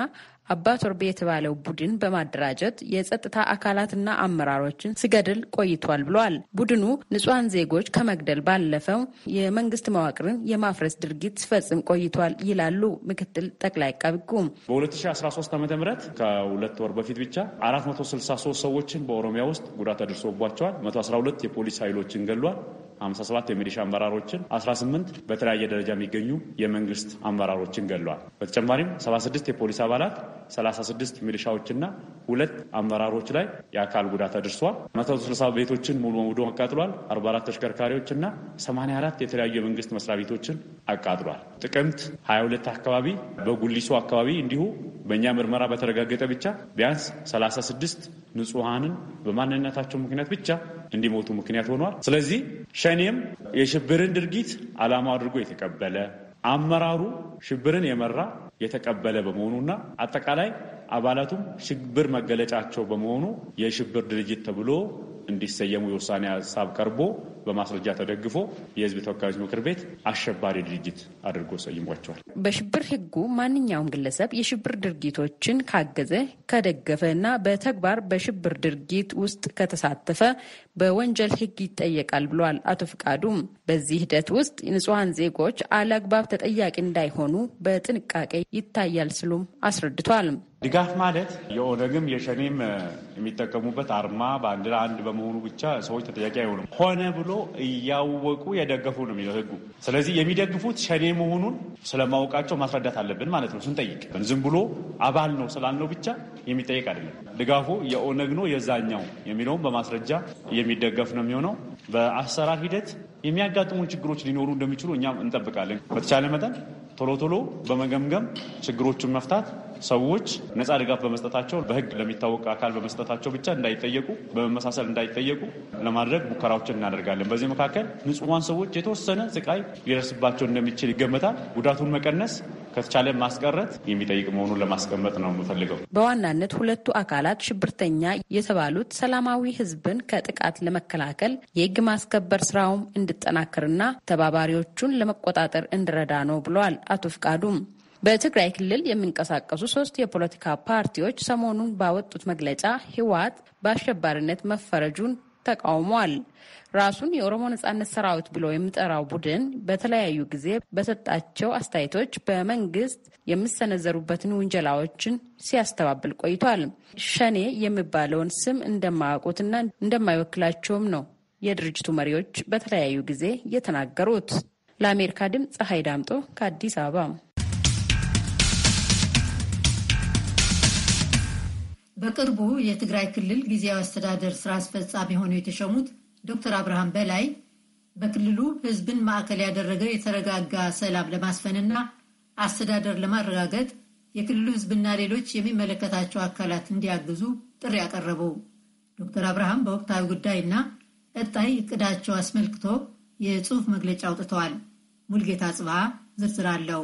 አባ ቶርቤ የተባለው ቡድን በማደራጀት የጸጥታ አካላትና አመራሮችን ሲገድል ቆይቷል ብለዋል። ቡድኑ ንጹሐን ዜጎች ከመግደል ባለፈው የመንግስት መዋቅርን የማፍረስ ድርጊት ሲፈጽም ቆይቷል ይላሉ ምክትል ጠቅላይ አቃቤ ሕጉ። በ2013 ዓ ም ከሁለት ወር በፊት ብቻ 463 ሰዎችን በኦሮሚያ ውስጥ ጉዳት አድርሶባቸዋል። 112 የፖሊስ ኃይሎችን ገሏል። 57 የሚሊሻ አመራሮችን 18 በተለያየ ደረጃ የሚገኙ የመንግስት አመራሮችን ገለዋል። በተጨማሪም 76 የፖሊስ አባላት 36 ሚሊሻዎችና ሁለት አመራሮች ላይ የአካል ጉዳት አድርሷል። 160 ቤቶችን ሙሉ በሙሉ አቃጥሏል። 44 ተሽከርካሪዎችና 84 የተለያዩ የመንግስት መስሪያ ቤቶችን አቃጥሏል። ጥቅምት 22 አካባቢ በጉሊሶ አካባቢ እንዲሁ በእኛ ምርመራ በተረጋገጠ ብቻ ቢያንስ 36 ንጹሐንን በማንነታቸው ምክንያት ብቻ እንዲሞቱ ምክንያት ሆኗል። ስለዚህ ሸኔም የሽብርን ድርጊት ዓላማ አድርጎ የተቀበለ አመራሩ ሽብርን የመራ የተቀበለ በመሆኑና አጠቃላይ አባላቱም ሽብር መገለጫቸው በመሆኑ የሽብር ድርጅት ተብሎ እንዲሰየሙ የውሳኔ ሀሳብ ቀርቦ በማስረጃ ተደግፎ የሕዝብ ተወካዮች ምክር ቤት አሸባሪ ድርጅት አድርጎ ሰይሟቸዋል። በሽብር ሕጉ ማንኛውም ግለሰብ የሽብር ድርጊቶችን ካገዘ፣ ከደገፈ እና በተግባር በሽብር ድርጊት ውስጥ ከተሳተፈ በወንጀል ሕግ ይጠየቃል ብሏል አቶ ፍቃዱም። በዚህ ሂደት ውስጥ ንጹሐን ዜጎች አለአግባብ ተጠያቂ እንዳይሆኑ በጥንቃቄ ይታያል ሲሉም አስረድቷል። ድጋፍ ማለት የኦነግም የሸኔም የሚጠቀሙበት አርማ ባንዲራ አንድ በመሆኑ ብቻ ሰዎች ተጠያቂ አይሆኑም። ሆነ ብሎ እያወቁ የደገፉ ነው የሚለው ህጉ። ስለዚህ የሚደግፉት ሸኔ መሆኑን ስለማወቃቸው ማስረዳት አለብን ማለት ነው ስንጠይቅ። ዝም ብሎ አባል ነው ስላልነው ብቻ የሚጠይቅ አይደለም። ድጋፉ የኦነግ ነው የዛኛው የሚለውም በማስረጃ የሚደገፍ ነው የሚሆነው። በአሰራር ሂደት የሚያጋጥሙን ችግሮች ሊኖሩ እንደሚችሉ እኛም እንጠብቃለን። በተቻለ መጠን ቶሎ ቶሎ በመገምገም ችግሮቹን መፍታት ሰዎች ነፃ ድጋፍ በመስጠታቸው በህግ ለሚታወቅ አካል በመስጠታቸው ብቻ እንዳይጠየቁ በመመሳሰል እንዳይጠየቁ ለማድረግ ሙከራዎችን እናደርጋለን። በዚህ መካከል ንጹሐን ሰዎች የተወሰነ ስቃይ ሊደርስባቸው እንደሚችል ይገመታል። ጉዳቱን መቀነስ ከተቻለ ማስቀረት የሚጠይቅ መሆኑን ለማስቀመጥ ነው የምፈልገው። በዋናነት ሁለቱ አካላት ሽብርተኛ የተባሉት ሰላማዊ ህዝብን ከጥቃት ለመከላከል የህግ ማስከበር ስራውም እንዲጠናከርና ተባባሪዎቹን ለመቆጣጠር እንዲረዳ ነው ብለዋል አቶ ፍቃዱም። በትግራይ ክልል የሚንቀሳቀሱ ሶስት የፖለቲካ ፓርቲዎች ሰሞኑን ባወጡት መግለጫ ህወሓት በአሸባሪነት መፈረጁን ተቃውሟል። ራሱን የኦሮሞ ነጻነት ሰራዊት ብሎ የሚጠራው ቡድን በተለያዩ ጊዜ በሰጣቸው አስተያየቶች በመንግስት የሚሰነዘሩበትን ውንጀላዎችን ሲያስተባብል ቆይቷል። ሸኔ የሚባለውን ስም እንደማያውቁትና እንደማይወክላቸውም ነው የድርጅቱ መሪዎች በተለያዩ ጊዜ የተናገሩት። ለአሜሪካ ድምፅ ፀሐይ ዳምጦ ከአዲስ አበባ በቅርቡ የትግራይ ክልል ጊዜያዊ አስተዳደር ስራ አስፈጻሚ ሆነው የተሸሙት ዶክተር አብርሃም በላይ በክልሉ ሕዝብን ማዕከል ያደረገ የተረጋጋ ሰላም ለማስፈንና አስተዳደር ለማረጋገጥ የክልሉ ሕዝብና ሌሎች የሚመለከታቸው አካላት እንዲያግዙ ጥሪ ያቀረቡ ዶክተር አብርሃም በወቅታዊ ጉዳይና ቀጣይ እቅዳቸው አስመልክቶ የጽሑፍ መግለጫ አውጥተዋል። ሙልጌታ ጽባ ዝርዝር አለው።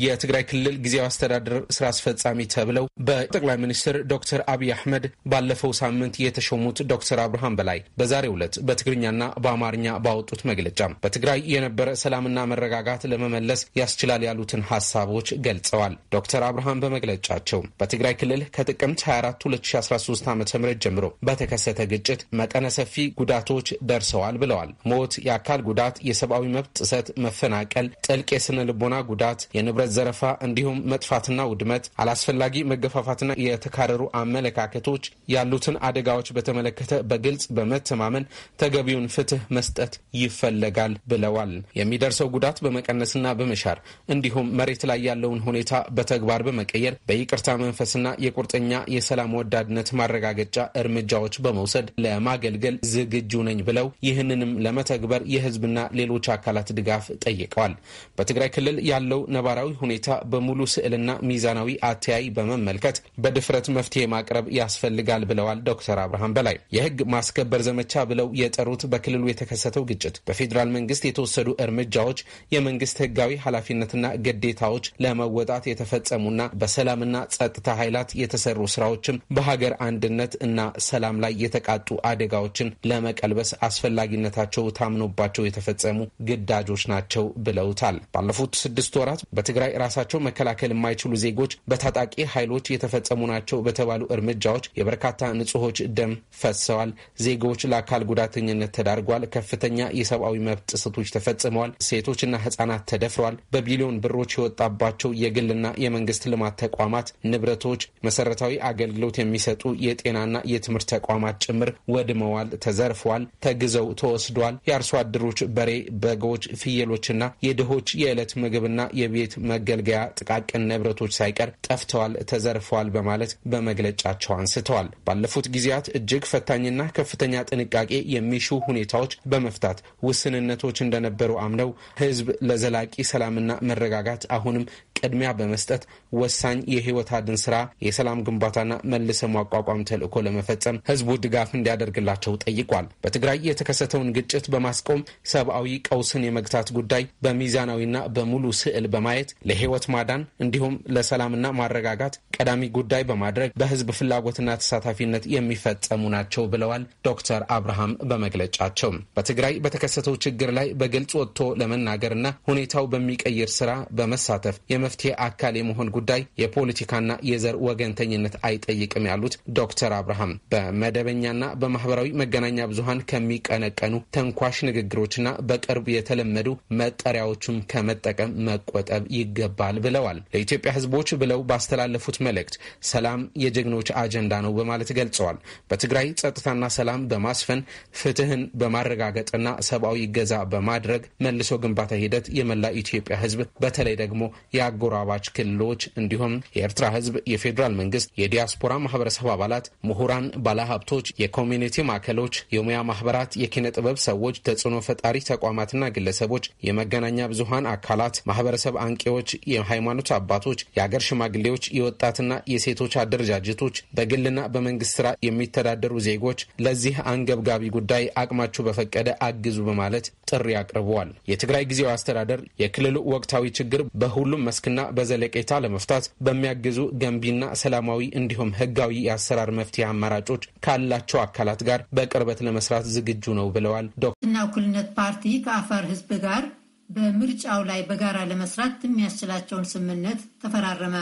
የትግራይ ክልል ጊዜያዊ አስተዳደር ስራ አስፈጻሚ ተብለው በጠቅላይ ሚኒስትር ዶክተር አብይ አህመድ ባለፈው ሳምንት የተሾሙት ዶክተር አብርሃም በላይ በዛሬው ዕለት በትግርኛና በአማርኛ ባወጡት መግለጫ በትግራይ የነበረ ሰላምና መረጋጋት ለመመለስ ያስችላል ያሉትን ሀሳቦች ገልጸዋል። ዶክተር አብርሃም በመግለጫቸው በትግራይ ክልል ከጥቅምት 24 2013 ዓ ም ጀምሮ በተከሰተ ግጭት መጠነ ሰፊ ጉዳቶች ደርሰዋል ብለዋል። ሞት፣ የአካል ጉዳት፣ የሰብአዊ መብት ጥሰት፣ መፈናቀል፣ ጥልቅ የስነ ልቦና ጉዳት፣ የንብረት ዘረፋ እንዲሁም መጥፋትና ውድመት፣ አላስፈላጊ መገፋፋትና የተካረሩ አመለካከቶች ያሉትን አደጋዎች በተመለከተ በግልጽ በመተማመን ተገቢውን ፍትህ መስጠት ይፈለጋል ብለዋል። የሚደርሰው ጉዳት በመቀነስና በመሻር እንዲሁም መሬት ላይ ያለውን ሁኔታ በተግባር በመቀየር በይቅርታ መንፈስና የቁርጠኛ የሰላም ወዳድነት ማረጋገጫ እርምጃዎች በመውሰድ ለማገልገል ዝግጁ ነኝ ብለው ይህንንም ለመተግበር የህዝብና ሌሎች አካላት ድጋፍ ጠይቀዋል። በትግራይ ክልል ያለው ነባራዊ ሁኔታ በሙሉ ስዕልና ሚዛናዊ አተያይ በመመልከት በድፍረት መፍትሄ ማቅረብ ያስፈልጋል ብለዋል ዶክተር አብርሃም በላይ። የህግ ማስከበር ዘመቻ ብለው የጠሩት በክልሉ የተከሰተው ግጭት በፌዴራል መንግስት የተወሰዱ እርምጃዎች የመንግስት ህጋዊ ኃላፊነትና ግዴታዎች ለመወጣት የተፈጸሙና በሰላምና ጸጥታ ኃይላት የተሰሩ ስራዎችም በሀገር አንድነት እና ሰላም ላይ የተቃጡ አደጋዎችን ለመቀልበስ አስፈላጊነታቸው ታምኖባቸው የተፈጸሙ ግዳጆች ናቸው ብለውታል። ባለፉት ስድስት ወራት በትግራይ ራሳቸው መከላከል የማይችሉ ዜጎች በታጣቂ ኃይሎች የተፈጸሙ ናቸው በተባሉ እርምጃዎች የበርካታ ንጹሆች ደም ፈሰዋል። ዜጎች ለአካል ጉዳተኝነት ተዳርጓል። ከፍተኛ የሰብአዊ መብት ጥሰቶች ተፈጽመዋል። ሴቶችና ህጻናት ተደፍረዋል። በቢሊዮን ብሮች የወጣባቸው የግልና የመንግስት ልማት ተቋማት ንብረቶች፣ መሰረታዊ አገልግሎት የሚሰጡ የጤናና የትምህርት ተቋማት ጭምር ወድመዋል፣ ተዘርፈዋል፣ ተግዘው ተወስዷል። የአርሶ አደሮች በሬ፣ በጎች፣ ፍየሎችና የድሆች የዕለት ምግብና የቤት መገልገያ ጥቃቅን ንብረቶች ሳይቀር ጠፍተዋል፣ ተዘርፈዋል በማለት በመግለጫቸው አንስተዋል። ባለፉት ጊዜያት እጅግ ፈታኝና ከፍተኛ ጥንቃቄ የሚሹ ሁኔታዎች በመፍታት ውስንነቶች እንደነበሩ አምነው ህዝብ ለዘላቂ ሰላምና መረጋጋት አሁንም ቅድሚያ በመስጠት ወሳኝ የህይወት አድን ስራ የሰላም ግንባታና መልሰ ማቋቋም ተልዕኮ ለመፈጸም ህዝቡ ድጋፍ እንዲያደርግላቸው ጠይቋል። በትግራይ የተከሰተውን ግጭት በማስቆም ሰብአዊ ቀውስን የመግታት ጉዳይ በሚዛናዊና በሙሉ ስዕል በማየት ለህይወት ማዳን እንዲሁም ለሰላምና ማረጋጋት ቀዳሚ ጉዳይ በማድረግ በህዝብ ፍላጎትና ተሳታፊነት የሚፈጸሙ ናቸው ብለዋል ዶክተር አብርሃም በመግለጫቸው። በትግራይ በተከሰተው ችግር ላይ በግልጽ ወጥቶ ለመናገርና ሁኔታው በሚቀይር ስራ በመሳተፍ የመፍትሄ አካል የመሆን ጉዳይ የፖለቲካና የዘር ወገንተኝነት አይጠይቅም ያሉት ዶክተር አብርሃም በመደበኛና በማህበራዊ መገናኛ ብዙሀን ከሚቀነቀኑ ተንኳሽ ንግግሮችና በቅርብ የተለመዱ መጠሪያዎቹም ከመጠቀም መቆጠብ ይገባል ብለዋል። ለኢትዮጵያ ሕዝቦች ብለው ባስተላለፉት መልእክት ሰላም የጀግኖች አጀንዳ ነው በማለት ገልጸዋል። በትግራይ ጸጥታና ሰላም በማስፈን ፍትህን በማረጋገጥና ሰብአዊ እገዛ በማድረግ መልሶ ግንባታ ሂደት የመላ ኢትዮጵያ ሕዝብ በተለይ ደግሞ የአጎራባች ክልሎች እንዲሁም የኤርትራ ሕዝብ፣ የፌዴራል መንግስት፣ የዲያስፖራ ማህበረሰብ አባላት፣ ምሁራን፣ ባለሀብቶች፣ የኮሚኒቲ ማዕከሎች፣ የሙያ ማህበራት፣ የኪነ ጥበብ ሰዎች፣ ተጽዕኖ ፈጣሪ ተቋማትና ግለሰቦች፣ የመገናኛ ብዙሀን አካላት፣ ማህበረሰብ አንቂዎች፣ የሃይማኖት አባቶች፣ የአገር ሽማግሌዎች፣ የወጣትና የሴቶች አደረጃጀቶች፣ በግልና በመንግስት ስራ የሚተዳደሩ ዜጎች ለዚህ አንገብጋቢ ጉዳይ አቅማችሁ በፈቀደ አግዙ በማለት ጥሪ አቅርበዋል። የትግራይ ጊዜያዊ አስተዳደር የክልሉ ወቅታዊ ችግር በሁሉም መስክና በዘለቄታ ለመፍታት በሚያግዙ ገንቢና ሰላማዊ እንዲሁም ህጋዊ የአሰራር መፍትሄ አማራጮች ካላቸው አካላት ጋር በቅርበት ለመስራት ዝግጁ ነው ብለዋል። ዶክትና እኩልነት ፓርቲ ከአፋር ህዝብ ጋር በምርጫው ላይ በጋራ ለመስራት የሚያስችላቸውን ስምምነት ተፈራረመ።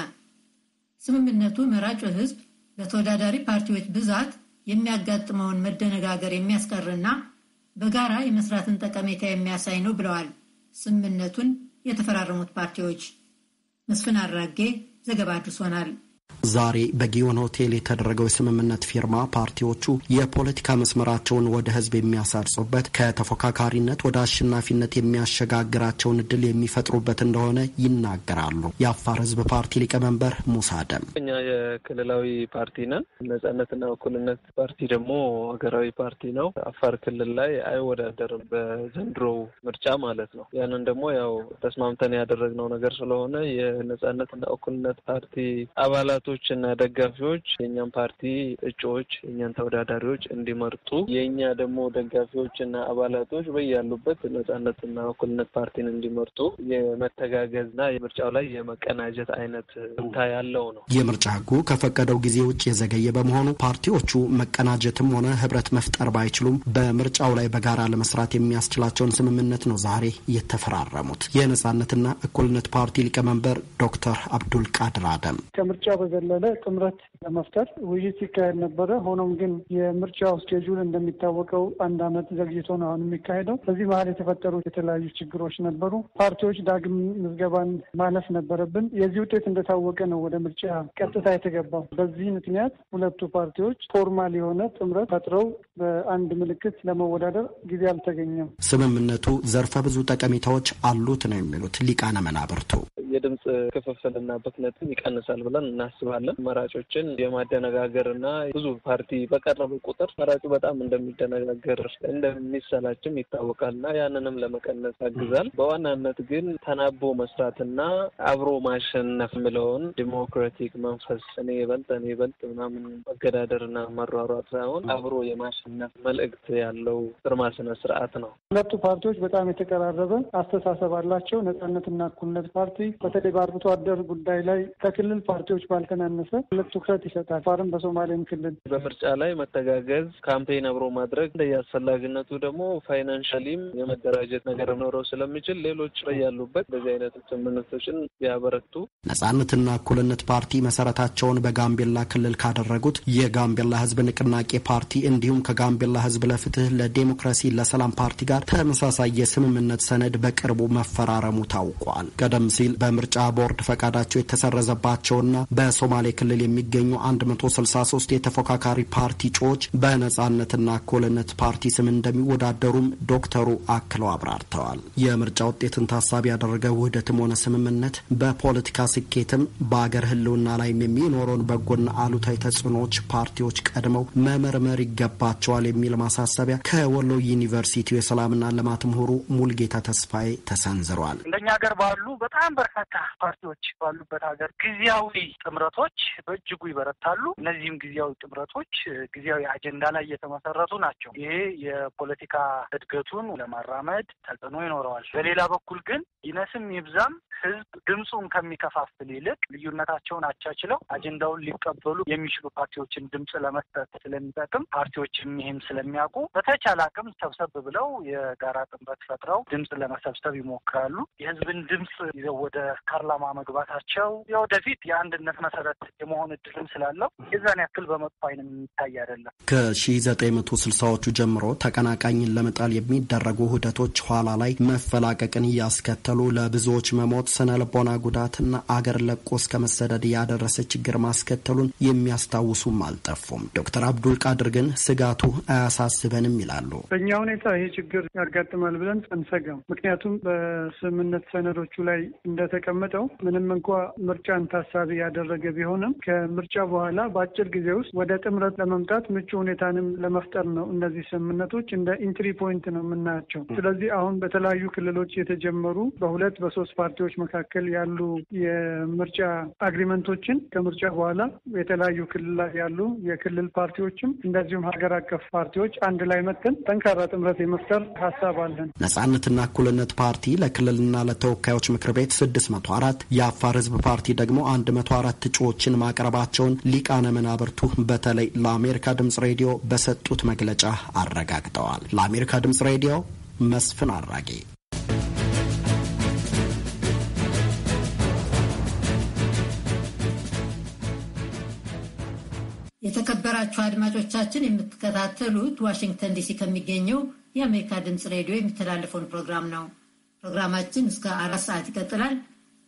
ስምምነቱ መራጩ ህዝብ ለተወዳዳሪ ፓርቲዎች ብዛት የሚያጋጥመውን መደነጋገር የሚያስቀርና በጋራ የመስራትን ጠቀሜታ የሚያሳይ ነው ብለዋል ስምምነቱን የተፈራረሙት ፓርቲዎች። መስፍን አራጌ ዘገባ አድርሶናል። ዛሬ በጊዮን ሆቴል የተደረገው የስምምነት ፊርማ ፓርቲዎቹ የፖለቲካ መስመራቸውን ወደ ህዝብ የሚያሳርጹበት ከተፎካካሪነት ወደ አሸናፊነት የሚያሸጋግራቸውን እድል የሚፈጥሩበት እንደሆነ ይናገራሉ። የአፋር ህዝብ ፓርቲ ሊቀመንበር ሙሳ ደም እኛ የክልላዊ ፓርቲ ነን። ነጻነትና እኩልነት ፓርቲ ደግሞ ሀገራዊ ፓርቲ ነው። አፋር ክልል ላይ አይወዳደርም በዘንድሮው ምርጫ ማለት ነው። ያንን ደግሞ ያው ተስማምተን ያደረግነው ነገር ስለሆነ የነጻነትና እኩልነት ፓርቲ አባላት አባላቶች እና ደጋፊዎች የእኛን ፓርቲ እጩዎች የእኛን ተወዳዳሪዎች እንዲመርጡ የእኛ ደግሞ ደጋፊዎች እና አባላቶች በያሉበት ነጻነትና እኩልነት ፓርቲን እንዲመርጡ የመተጋገዝና የምርጫው ላይ የመቀናጀት አይነት እንዴት ያለው ነው። የምርጫ ህጉ ከፈቀደው ጊዜ ውጭ የዘገየ በመሆኑ ፓርቲዎቹ መቀናጀትም ሆነ ህብረት መፍጠር ባይችሉም በምርጫው ላይ በጋራ ለመስራት የሚያስችላቸውን ስምምነት ነው ዛሬ የተፈራረሙት። የነጻነትና እኩልነት ፓርቲ ሊቀመንበር ዶክተር አብዱል ቃድር አደም ከምርጫው በዘለለ ጥምረት ለመፍጠር ውይይት ሲካሄድ ነበረ። ሆኖም ግን የምርጫው schedule እንደሚታወቀው አንድ አመት ዘግይቶ ነው አሁን የሚካሄደው። በዚህ መሀል የተፈጠሩት የተለያዩ ችግሮች ነበሩ። ፓርቲዎች ዳግም ምዝገባን ማለፍ ነበረብን። የዚህ ውጤት እንደታወቀ ነው ወደ ምርጫ ቀጥታ የተገባው። በዚህ ምክንያት ሁለቱ ፓርቲዎች formal የሆነ ጥምረት ፈጥረው በአንድ ምልክት ለመወዳደር ጊዜ አልተገኘም። ስምምነቱ ዘርፈ ብዙ ጠቀሜታዎች አሉት ነው የሚሉት ሊቃነ መናብርቱ። የድምፅ ክፍፍልና ብክነትን ይቀንሳል ብለን እናስባለን። መራጮችን የማደነጋገር እና ብዙ ፓርቲ በቀረበ ቁጥር መራጩ በጣም እንደሚደነጋገር እንደሚሰላችም ይታወቃል እና ያንንም ለመቀነስ ያግዛል። በዋናነት ግን ተናቦ መስራትና አብሮ ማሸነፍ ምለውን ዲሞክራቲክ መንፈስ እኔ ይበልጥ እኔ ይበልጥ ምናምን መገዳደርና መሯሯጥ ሳይሆን አብሮ የማሸነፍ መልእክት ያለው ግርማ ስነ ስርዓት ነው። ሁለቱ ፓርቲዎች በጣም የተቀራረበ አስተሳሰብ አላቸው። ነጻነትና እኩልነት ፓርቲ በተለይ በአርብቶ አደር ጉዳይ ላይ ከክልል ፓርቲዎች ባልተናነሰ ሁለት ትኩረት ይሰጣል። ፋርም በሶማሌም ክልል በምርጫ ላይ መተጋገዝ፣ campaign አብሮ ማድረግ እንደየአስፈላጊነቱ ደግሞ financially ም የመደራጀት ነገር ኖር ስለሚችል ሌሎች ያሉበት በዚህ አይነት ስምምነቶችን ቢያበረቱ ነጻነትና እኩልነት ፓርቲ መሰረታቸውን በጋምቤላ ክልል ካደረጉት የጋምቤላ ህዝብ ንቅናቄ ፓርቲ እንዲሁም ከጋምቤላ ህዝብ ለፍትህ ለዴሞክራሲ ለሰላም ፓርቲ ጋር ተመሳሳይ የስምምነት ሰነድ በቅርቡ መፈራረሙ ታውቋል። ቀደም ሲል በምርጫ ቦርድ ፈቃዳቸው የተሰረዘባቸውና በሶማሌ ክልል የሚገኙ 163 የተፎካካሪ ፓርቲ እጩዎች በነጻነትና እኩልነት ፓርቲ ስም እንደሚወዳደሩም ዶክተሩ አክለው አብራርተዋል። የምርጫ ውጤትን ታሳቢ ያደረገ ውህደትም ሆነ ስምምነት በፖለቲካ ስኬትም በአገር ህልውና ላይም የሚኖረውን በጎና አሉታዊ ተጽዕኖዎች ፓርቲዎች ቀድመው መመርመር ይገባቸዋል የሚል ማሳሰቢያ ከወሎ ዩኒቨርሲቲው የሰላምና ልማት ምሁሩ ሙልጌታ ተስፋዬ ተሰንዝሯል። እንደኛ ሀገር ባሉ በጣም በርካታ ፓርቲዎች ባሉበት ሀገር ጊዜያዊ ጥምረቶች በእጅጉ ይበረታሉ። እነዚህም ጊዜያዊ ጥምረቶች ጊዜያዊ አጀንዳ ላይ የተመሰረቱ ናቸው። ይሄ የፖለቲካ እድገቱን ለማራመድ ተጽዕኖ ይኖረዋል። በሌላ በኩል ግን ይነስም ይብዛም ህዝብ ድምፁን ከሚከፋፍል ይልቅ ልዩነታቸውን አቻችለው አጀንዳውን ሊቀበሉ የሚችሉ ፓርቲዎችን ድምፅ ለመስጠት ስለሚጠቅም ፓርቲዎችም ይህም ስለሚያውቁ በተቻለ አቅም ሰብሰብ ብለው የጋራ ጥምረት ፈጥረው ድምፅ ለመሰብሰብ ይሞክራሉ። የህዝብን ድምፅ ይዘው ወደ ፓርላማ መግባታቸው የወደፊት የአንድነት መሰረት የመሆን እድልም ስላለው የዛን ያክል በመጥፎ አይን የሚታይ አይደለም። ከሺ ዘጠኝ መቶ ስልሳዎቹ ጀምሮ ተቀናቃኝን ለመጣል የሚደረጉ ውህደቶች ኋላ ላይ መፈላቀቅን እያስከተሉ ለብዙዎች መሞት ስነ ልቦና ጉዳትና አገር ለቆ እስከ መሰደድ ያደረሰ ችግር ማስከተሉን የሚያስታውሱም አልጠፉም። ዶክተር አብዱል ቃድር ግን ስጋቱ አያሳስበንም ይላሉ። በእኛ ሁኔታ ይሄ ችግር ያጋጥማል ብለን አንሰጋም። ምክንያቱም በስምምነት ሰነዶቹ ላይ እንደተቀመጠው ምንም እንኳ ምርጫን ታሳቢ ያደረገ ቢሆንም ከምርጫ በኋላ በአጭር ጊዜ ውስጥ ወደ ጥምረት ለመምጣት ምቹ ሁኔታንም ለመፍጠር ነው። እነዚህ ስምምነቶች እንደ entry point ነው የምናያቸው። ስለዚህ አሁን በተለያዩ ክልሎች የተጀመሩ በሁለት በሶስት ፓርቲዎች መካከል ያሉ የምርጫ agreement ኦችን ከምርጫ በኋላ የተለያዩ ክልል ላይ ያሉ የክልል ፓርቲዎችም እንደዚሁም ሀገር አቀፍ ፓርቲዎች አንድ ላይ መጥተን ጠንካራ ጥምረት የመፍጠር ሀሳብ አለን። ነጻነትና እኩልነት ፓርቲ ለክልልና ለተወካዮች ምክር ቤት ስድስት መቶ አራት የአፋር ህዝብ ፓርቲ ደግሞ አንድ መቶ አራት እጩዎችን ማቅረባቸውን ሊቃነ መናብርቱ በተለይ ለአሜሪካ ድምጽ ሬዲዮ በሰጡት መግለጫ አረጋግጠዋል። ለአሜሪካ ድምጽ ሬዲዮ መስፍን አራጌ የተከበራችሁ አድማጮቻችን የምትከታተሉት ዋሽንግተን ዲሲ ከሚገኘው የአሜሪካ ድምፅ ሬዲዮ የሚተላለፈውን ፕሮግራም ነው። ፕሮግራማችን እስከ አራት ሰዓት ይቀጥላል።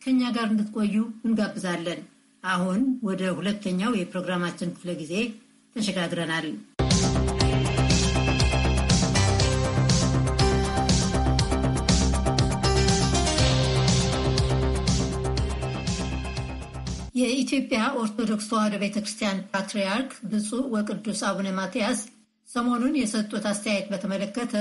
ከእኛ ጋር እንድትቆዩ እንጋብዛለን። አሁን ወደ ሁለተኛው የፕሮግራማችን ክፍለ ጊዜ ተሸጋግረናል። የኢትዮጵያ ኦርቶዶክስ ተዋሕዶ ቤተ ክርስቲያን ፓትርያርክ ብፁዕ ወቅዱስ አቡነ ማትያስ ሰሞኑን የሰጡት አስተያየት በተመለከተ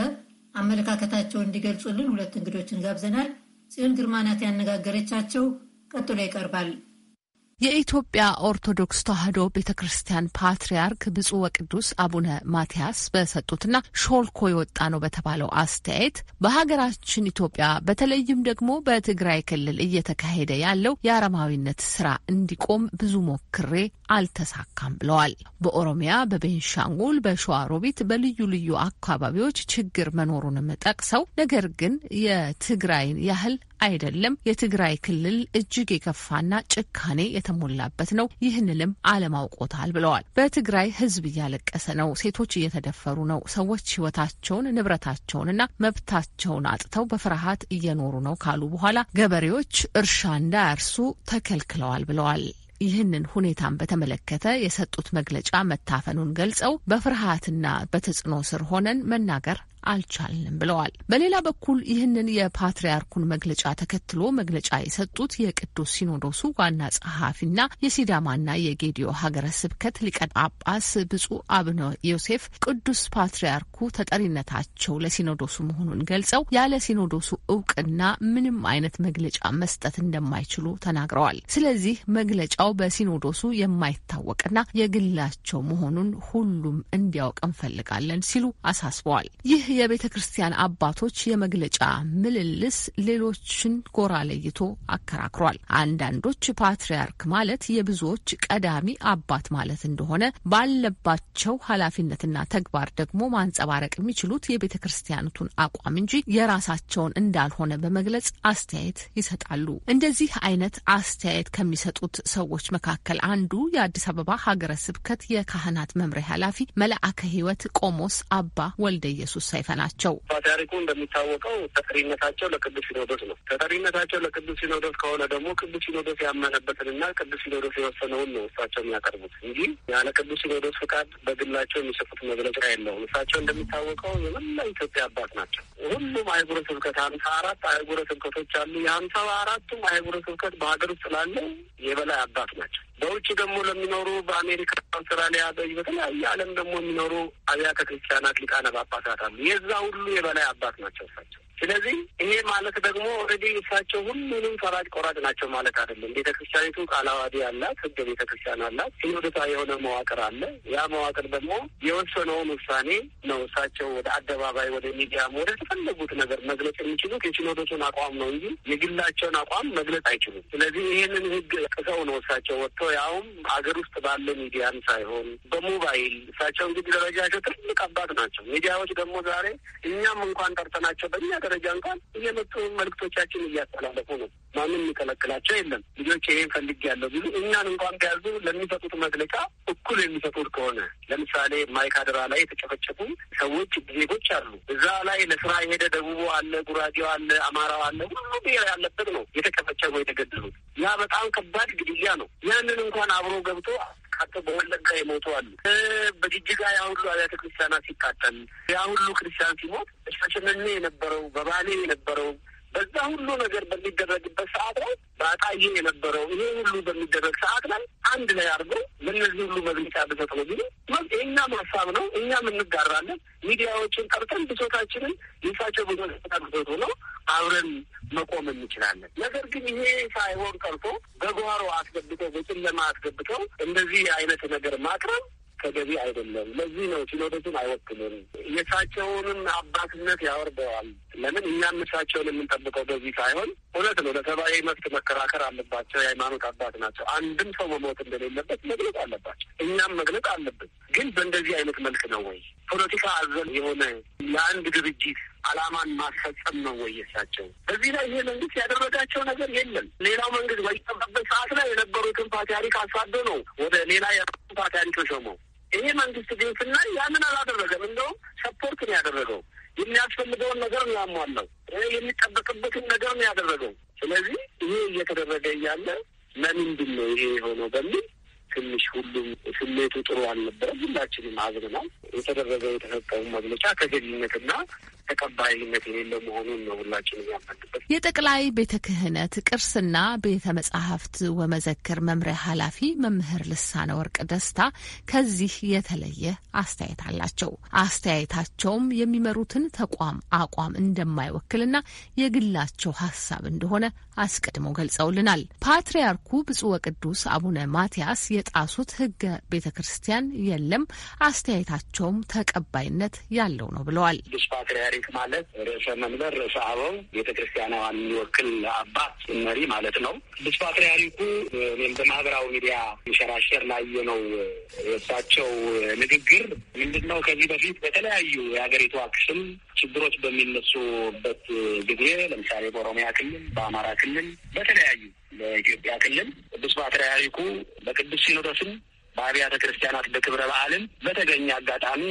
አመለካከታቸውን እንዲገልጹልን ሁለት እንግዶችን ጋብዘናል። ጽዮን ግርማ ያነጋገረቻቸው። ቀጥሎ ይቀርባል። የኢትዮጵያ ኦርቶዶክስ ተዋሕዶ ቤተ ክርስቲያን ፓትርያርክ ብፁዕ ወቅዱስ አቡነ ማትያስ በሰጡትና ሾልኮ የወጣ ነው በተባለው አስተያየት በሀገራችን ኢትዮጵያ በተለይም ደግሞ በትግራይ ክልል እየተካሄደ ያለው የአረማዊነት ስራ እንዲቆም ብዙ ሞክሬ አልተሳካም ብለዋል። በኦሮሚያ፣ በቤንሻንጉል፣ በሸዋሮቢት በልዩ ልዩ አካባቢዎች ችግር መኖሩንም ጠቅሰው ነገር ግን የትግራይን ያህል አይደለም። የትግራይ ክልል እጅግ የከፋና ጭካኔ የተሞላበት ነው። ይህንንም አለማውቆታል ብለዋል። በትግራይ ሕዝብ እያለቀሰ ነው። ሴቶች እየተደፈሩ ነው። ሰዎች ሕይወታቸውን ንብረታቸውንና መብታቸውን አጥተው በፍርሃት እየኖሩ ነው ካሉ በኋላ ገበሬዎች እርሻ እንዳያርሱ ተከልክለዋል ብለዋል። ይህንን ሁኔታን በተመለከተ የሰጡት መግለጫ መታፈኑን ገልጸው በፍርሃትና በተጽዕኖ ስር ሆነን መናገር አልቻልንም ብለዋል። በሌላ በኩል ይህንን የፓትርያርኩን መግለጫ ተከትሎ መግለጫ የሰጡት የቅዱስ ሲኖዶሱ ዋና ጸሐፊና የሲዳማና የጌዲዮ ሀገረ ስብከት ሊቀ ጳጳስ ብፁዕ አቡነ ዮሴፍ ቅዱስ ፓትርያርኩ ተጠሪነታቸው ለሲኖዶሱ መሆኑን ገልጸው ያለ ሲኖዶሱ እውቅና ምንም አይነት መግለጫ መስጠት እንደማይችሉ ተናግረዋል። ስለዚህ መግለጫው በሲኖዶሱ የማይታወቅና የግላቸው መሆኑን ሁሉም እንዲያውቅ እንፈልጋለን ሲሉ አሳስበዋል። ይህ የቤተ ክርስቲያን አባቶች የመግለጫ ምልልስ ሌሎችን ጎራ ለይቶ አከራክሯል። አንዳንዶች ፓትርያርክ ማለት የብዙዎች ቀዳሚ አባት ማለት እንደሆነ ባለባቸው ኃላፊነትና ተግባር ደግሞ ማንጸባረቅ የሚችሉት የቤተ ክርስቲያኒቱን አቋም እንጂ የራሳቸውን እንዳልሆነ በመግለጽ አስተያየት ይሰጣሉ። እንደዚህ አይነት አስተያየት ከሚሰጡት ሰዎች መካከል አንዱ የአዲስ አበባ ሀገረ ስብከት የካህናት መምሪያ ኃላፊ መልአከ ሕይወት ቆሞስ አባ ወልደ ኢየሱስ ሰይፈ ናቸው። ፓትርያርኩ እንደሚታወቀው ተጠሪነታቸው ለቅዱስ ሲኖዶስ ነው። ተጠሪነታቸው ለቅዱስ ሲኖዶስ ከሆነ ደግሞ ቅዱስ ሲኖዶስ ያመነበትንና ቅዱስ ሲኖዶስ የወሰነውን ነው እሳቸው የሚያቀርቡት እንጂ ያለ ቅዱስ ሲኖዶስ ፍቃድ በግላቸው የሚሰጡት መግለጫ የለውም። እሳቸው እንደሚታወቀው የመላ ኢትዮጵያ አባት ናቸው። ሁሉም አህጉረ ስብከት ሀምሳ አራት አህጉረ ስብከቶች አሉ። የሀምሳ አራቱም አህጉረ ስብከት በሀገር ውስጥ ላለ የበላይ አባት ናቸው። በውጭ ደግሞ ለሚኖሩ በአሜሪካ፣ አውስትራሊያ፣ በተለያየ ዓለም ደግሞ የሚኖሩ አብያተ ክርስቲያናት ሊቃነ ጳጳሳት አሉ። የዛ ሁሉ የበላይ አባት ናቸው እሳቸው። ስለዚህ ይሄ ማለት ደግሞ already እሳቸው ሁሉንም ፈራጅ ቆራጭ ናቸው ማለት አይደለም። ቤተ ክርስቲያኒቱ ቃለ ዓዋዲ አላት፣ ህገ ቤተ ክርስቲያን አላት፣ ሲኖዶሳዊ የሆነ መዋቅር አለ። ያ መዋቅር ደግሞ የወሰነውን ውሳኔ ነው እሳቸው ወደ አደባባይ ወደ ሚዲያም ወደ ተፈለጉት ነገር መግለጽ የሚችሉት የሲኖዶሱን አቋም ነው እንጂ የግላቸውን አቋም መግለጽ አይችሉም። ስለዚህ ይህንን ህግ ቅሰው ነው እሳቸው ወጥቶ ያውም አገር ውስጥ ባለ ሚዲያም ሳይሆን በሞባይል እሳቸው እንግዲህ ደረጃቸው ትልቅ አባት ናቸው። ሚዲያዎች ደግሞ ዛሬ እኛም እንኳን ጠርተናቸው በእኛ ደረጃ እንኳን እየመጡ መልክቶቻችን እያስተላለፉ ነው። ማንም የሚከለክላቸው የለም። ልጆች ይሄን ፈልግ ያለው ቢሉ እኛን እንኳን ቢያዙ ለሚሰጡት መግለጫ እኩል የሚሰጡት ከሆነ ለምሳሌ ማይካድራ ላይ የተጨፈጨፉ ሰዎች ዜጎች አሉ። እዛ ላይ ለስራ የሄደ ደቡቡ አለ፣ ጉራጌው አለ፣ አማራው አለ፣ ሁሉ ብሔር ያለበት ነው የተጨፈጨፉ የተገደሉት። ያ በጣም ከባድ ግድያ ነው። ያንን እንኳን አብሮ ገብቶ ካቶ በወለጋ የሞቱ አሉ። በጅጅጋ ያ ሁሉ አብያተ ክርስቲያናት ሲቃጠል ያ ሁሉ ክርስቲያን ሲሞት ሻሸመኔ የነበረው በባሌ የነበረው በዛ ሁሉ ነገር በሚደረግበት ሰዓት ላይ በአጣዬ የነበረው ይሄ ሁሉ በሚደረግ ሰዓት ላይ አንድ ላይ አድርገው ለእነዚህ ሁሉ መግለጫ ብሰጥ ነው ቢሉ የእኛም ሀሳብ ነው። እኛም እንጋራለን። ሚዲያዎችን ጠርተን ብሶታችንን የእሳቸው ብሶታ ነው አብረን መቆም እንችላለን። ነገር ግን ይሄ ሳይሆን ቀርቶ በጓሮ አስገብተው በጨለማ አስገብተው እንደዚህ አይነት ነገር ማቅረብ ተገቢ አይደለም። ለዚህ ነው ሲኖዶሱን አይወክልም። የእሳቸውንም አባትነት ያወርደዋል። ለምን እኛም እሳቸውን የምንጠብቀው በዚህ ሳይሆን እውነት ነው። ለሰብአዊ መብት መከራከር አለባቸው። የሃይማኖት አባት ናቸው። አንድም ሰው መሞት እንደሌለበት መግለጽ አለባቸው። እኛም መግለጽ አለብን። ግን በእንደዚህ አይነት መልክ ነው ወይ ፖለቲካ አዘል የሆነ የአንድ ድርጅት አላማን ማስፈጸም ነው ወይ የሳቸው? በዚህ ላይ ይሄ መንግስት ያደረጋቸው ነገር የለም። ሌላው መንግስት በሚጠባበት ሰዓት ላይ የነበሩትን ፓትርያርክ አሳዶ ነው ወደ ሌላ የራሱ ፓትርያርክ ሾመው። ይሄ መንግስት ግን ስናይ ያንን አላደረገም። እንደውም ሰፖርት ነው ያደረገው። የሚያስፈልገውን ነገር ነው ያሟላው። የሚጠበቅበትን ነገር ነው ያደረገው። ስለዚህ ይሄ እየተደረገ እያለ ለምንድን ነው ይሄ የሆነው በሚል ትንሽ ሁሉም ስሜቱ ጥሩ አልነበረም። ሁላችንም አዝነናል። የተደረገው የተሰጠውን መግለጫ ተገቢነትና ተቀባይነት የሌለው መሆኑን ነው ሁላችንም ያመንበት። የጠቅላይ ቤተ ክህነት ቅርስና ቤተ መጻሕፍት ወመዘክር መምሪያ ኃላፊ መምህር ልሳነ ወርቅ ደስታ ከዚህ የተለየ አስተያየት አላቸው። አስተያየታቸውም የሚመሩትን ተቋም አቋም እንደማይወክልና የግላቸው ሀሳብ እንደሆነ አስቀድመው ገልጸውልናል። ፓትርያርኩ ብፁዕ ወቅዱስ አቡነ ማትያስ የጣሱት ሕገ ቤተ ክርስቲያን የለም፣ አስተያየታቸውም ተቀባይነት ያለው ነው ብለዋል። ፓትርያርክ ማለት ርዕሰ መንበር ርዕሰ አበው ቤተ ክርስቲያናዋን የሚወክል አባት መሪ ማለት ነው። ቅዱስ ፓትርያርኩ እኔም በማህበራዊ ሚዲያ ሚሸራሸር ላየ ነው የእሳቸው ንግግር ምንድን ነው? ከዚህ በፊት በተለያዩ የሀገሪቷ ክፍል ችግሮች በሚነሱበት ጊዜ ለምሳሌ በኦሮሚያ ክልል፣ በአማራ ክልል፣ በተለያዩ በኢትዮጵያ ክልል ቅዱስ ፓትርያርኩ በቅዱስ ሲኖዶስም በአብያተ ክርስቲያናት በክብረ በዓልም በተገኘ አጋጣሚ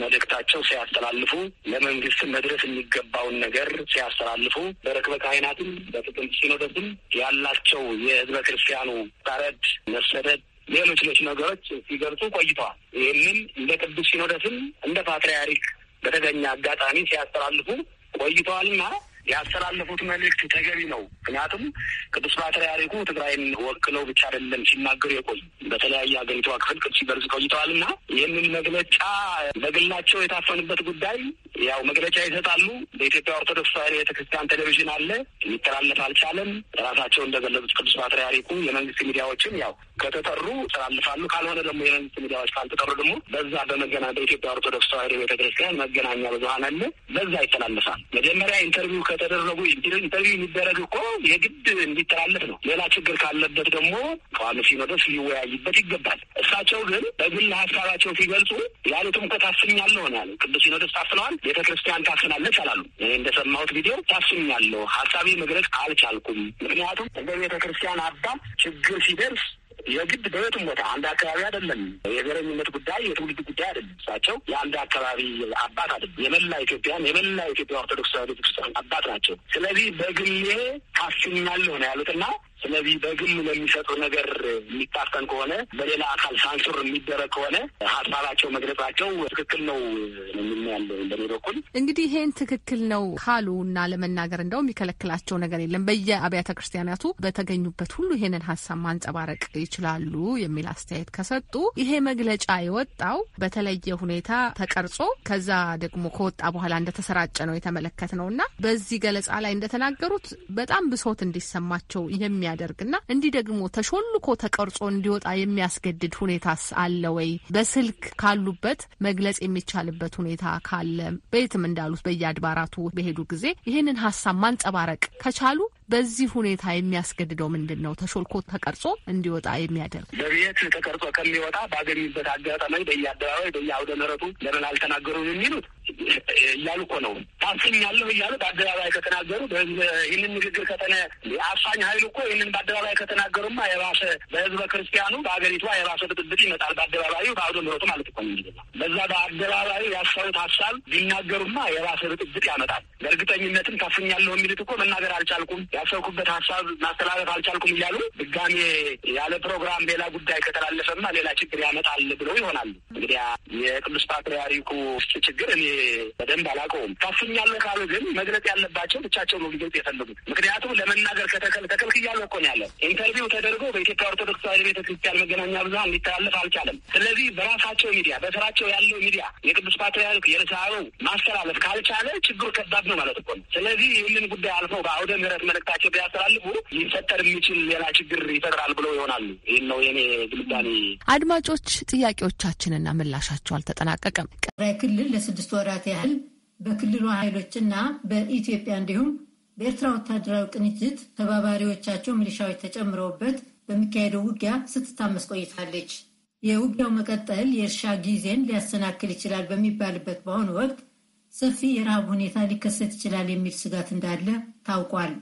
መልእክታቸው ሲያስተላልፉ ለመንግስት መድረስ የሚገባውን ነገር ሲያስተላልፉ በርክበ ካህናትም በጥቅምት ሲኖዶስም ያላቸው የህዝበ ክርስቲያኑ ታረድ መሰደድ ሌሎች ሌሎች ነገሮች ሲገልጹ ቆይተዋል። ይህንን እንደ ቅዱስ ሲኖዶስም እንደ ፓትርያርክ በተገኘ አጋጣሚ ሲያስተላልፉ ቆይተዋልና ያስተላለፉት መልእክት ተገቢ ነው። ምክንያቱም ቅዱስ ፓትርያርኩ ትግራይን ወክለው ብቻ አይደለም ሲናገሩ የቆዩ በተለያየ ሀገሪቷ ክፍል ቅዱስ ሲገልጹ ቆይተዋል ይህንን መግለጫ በግላቸው የታፈኑበት ጉዳይ ያው መግለጫ ይሰጣሉ። በኢትዮጵያ ኦርቶዶክስ ተዋሕዶ ቤተክርስቲያን ቴሌቪዥን አለ፣ ሊተላለፍ አልቻለም። ራሳቸው እንደገለጹት ቅዱስ ፓትርያርኩ የመንግስት ሚዲያዎችም ያው ከተጠሩ ይተላልፋሉ፣ ካልሆነ ደግሞ የመንግስት ሚዲያዎች ካልተጠሩ ደግሞ በዛ በመገና በኢትዮጵያ ኦርቶዶክስ ተዋሕዶ ቤተክርስቲያን መገናኛ ብዙኃን አለ፣ በዛ ይተላለፋል። መጀመሪያ interview ከተደረጉ interview የሚደረግ እኮ የግድ እንዲተላለፍ ነው። ሌላ ችግር ካለበት ደግሞ ቋሚ ሲኖዶስ ሊወያይበት ይገባል። እሳቸው ግን በግል ሀሳባቸው ሲገልጹ ያሉትም እኮ ታፍኛለሁ ነው ያሉ። ቅዱስ ሲኖዶስ ታፍነዋል፣ ቤተ ክርስቲያን ታፍናለች አላሉ። ይህ እንደሰማሁት ቪዲዮ ታፍኛለሁ፣ ሀሳቤ መግለጽ አልቻልኩም። ምክንያቱም እንደ ቤተ ክርስቲያን አባት ችግር ሲደርስ የግድ በየትም ቦታ አንድ አካባቢ አይደለም። የዘረኝነት ጉዳይ የትውልድ ጉዳይ አይደለም። እሳቸው የአንድ አካባቢ አባት አይደለም። የመላ ኢትዮጵያን የመላ ኢትዮጵያ ኦርቶዶክስ ቤተክርስቲያን አባት ናቸው። ስለዚህ በግሌ ታፍኛለሁ ነው ያሉትና ስለዚህ በግል ለሚሰጡ ነገር የሚታፈን ከሆነ በሌላ አካል ሳንሱር የሚደረግ ከሆነ ሀሳባቸው መግለጻቸው ትክክል ነው ያለ በኔ በኩል እንግዲህ ይሄን ትክክል ነው ካሉ እና ለመናገር እንደው የሚከለክላቸው ነገር የለም። በየአብያተ ክርስቲያናቱ በተገኙበት ሁሉ ይሄንን ሀሳብ ማንጸባረቅ ይችላሉ የሚል አስተያየት ከሰጡ ይሄ መግለጫ የወጣው በተለየ ሁኔታ ተቀርጾ ከዛ ደግሞ ከወጣ በኋላ እንደተሰራጨ ነው የተመለከት ነው እና በዚህ ገለጻ ላይ እንደተናገሩት በጣም ብሶት እንዲሰማቸው የሚያደርግና እንዲህ ደግሞ ተሾልኮ ተቀርጾ እንዲወጣ የሚያስገድድ ሁኔታስ አለ ወይ? በስልክ ካሉበት መግለጽ የሚቻልበት ሁኔታ ካለ በየትም እንዳሉት በየአድባራቱ በሄዱ ጊዜ ይህንን ሀሳብ ማንጸባረቅ ከቻሉ በዚህ ሁኔታ የሚያስገድደው ምንድን ነው? ተሾልኮ ተቀርጾ እንዲወጣ የሚያደርግ በቤት ተቀርጾ ከሚወጣ ባገኙበት አጋጣሚ በየአደባባይ በየአውደ ምሕረቱ ለምን አልተናገሩም የሚሉት እያሉ እኮ ነው። ታፍኛለሁ እያሉ በአደባባይ ከተናገሩ ይህንን ንግግር ከተነ አፋኝ ኃይሉ እኮ ይህንን በአደባባይ ከተናገሩማ የባሰ በህዝበ ክርስቲያኑ በሀገሪቷ የባሰ ብጥብጥ ይመጣል። በአደባባዩ በአውደ ምሕረቱ ማለት እኮ በዛ በአደባባዩ ያሰሩት ሀሳብ ቢናገሩማ የባሰ ብጥብጥ ያመጣል። በእርግጠኝነትም ታፍኛለሁ የሚሉት እኮ መናገር አልቻልኩም ያሰብኩበት ሀሳብ ማስተላለፍ አልቻልኩም እያሉ ድጋሜ ያለ ፕሮግራም ሌላ ጉዳይ ከተላለፈማ ሌላ ችግር ያመጣል ብለው ይሆናሉ። እንግዲህ የቅዱስ ፓትርያርኩ ችግር እኔ በደንብ አላውቀውም። ታፍኛለሁ ካሉ ግን መግለጽ ያለባቸው ብቻቸው ነው ሊገልጽ የፈለጉት። ምክንያቱም ለመናገር ከተከል ተከልክያለሁ እኮ ነው ያለ። interview ተደርጎ በኢትዮጵያ ኦርቶዶክስ ተዋሕዶ ቤተ ክርስቲያን መገናኛ ብዙኃን ሊተላለፍ አልቻለም። ስለዚህ በራሳቸው ሚዲያ በስራቸው ያለው ሚዲያ የቅዱስ ፓትርያርክ የርዕሰ ማስተላለፍ ካልቻለ ችግሩ ከባድ ነው ማለት እኮ ነው። ስለዚህ ይህንን ጉዳይ አልፈው በአውደ ምሕረት መልእክታቸው ቢያስተላልፉ ሊፈጠር የሚችል ሌላ ችግር ይፈጥራል ብለው ይሆናሉ። ይህን ነው የኔ ግልጋኔ። አድማጮች፣ ጥያቄዎቻችንና ምላሻቸው አልተጠናቀቀም። ትግራይ ክልል ለስድስት ወራት ያህል በክልሉ ኃይሎችና በኢትዮጵያ እንዲሁም በኤርትራ ወታደራዊ ቅንጅት ተባባሪዎቻቸው ሚሊሻዎች ተጨምረውበት በሚካሄደው ውጊያ ስትታመስ ቆይታለች። የውጊያው መቀጠል የእርሻ ጊዜን ሊያሰናክል ይችላል በሚባልበት በአሁኑ ወቅት ሰፊ የረሃብ ሁኔታ ሊከሰት ይችላል የሚል ስጋት እንዳለ ታውቋል።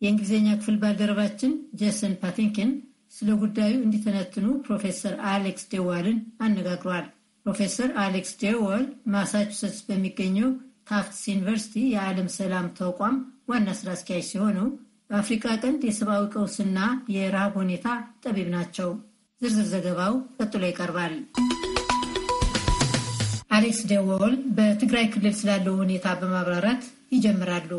የእንግሊዝኛ ክፍል ባልደረባችን ጄሰን ፓቲንኪን ስለ ጉዳዩ እንዲተነትኑ ፕሮፌሰር አሌክስ ዴዋልን አነጋግሯል። ፕሮፌሰር አሌክስ ዴዋል ማሳቹሴትስ በሚገኘው ታፍትስ ዩኒቨርሲቲ የዓለም ሰላም ተቋም ዋና ስራ አስኪያጅ ሲሆኑ በአፍሪካ ቀንድ የሰብአዊ ቀውስና የረሃብ ሁኔታ ጠቢብ ናቸው። ዝርዝር ዘገባው ቀጥሎ ይቀርባል። አሌክስ ዴዋል በትግራይ ክልል ስላለው ሁኔታ በማብራራት ይጀምራሉ።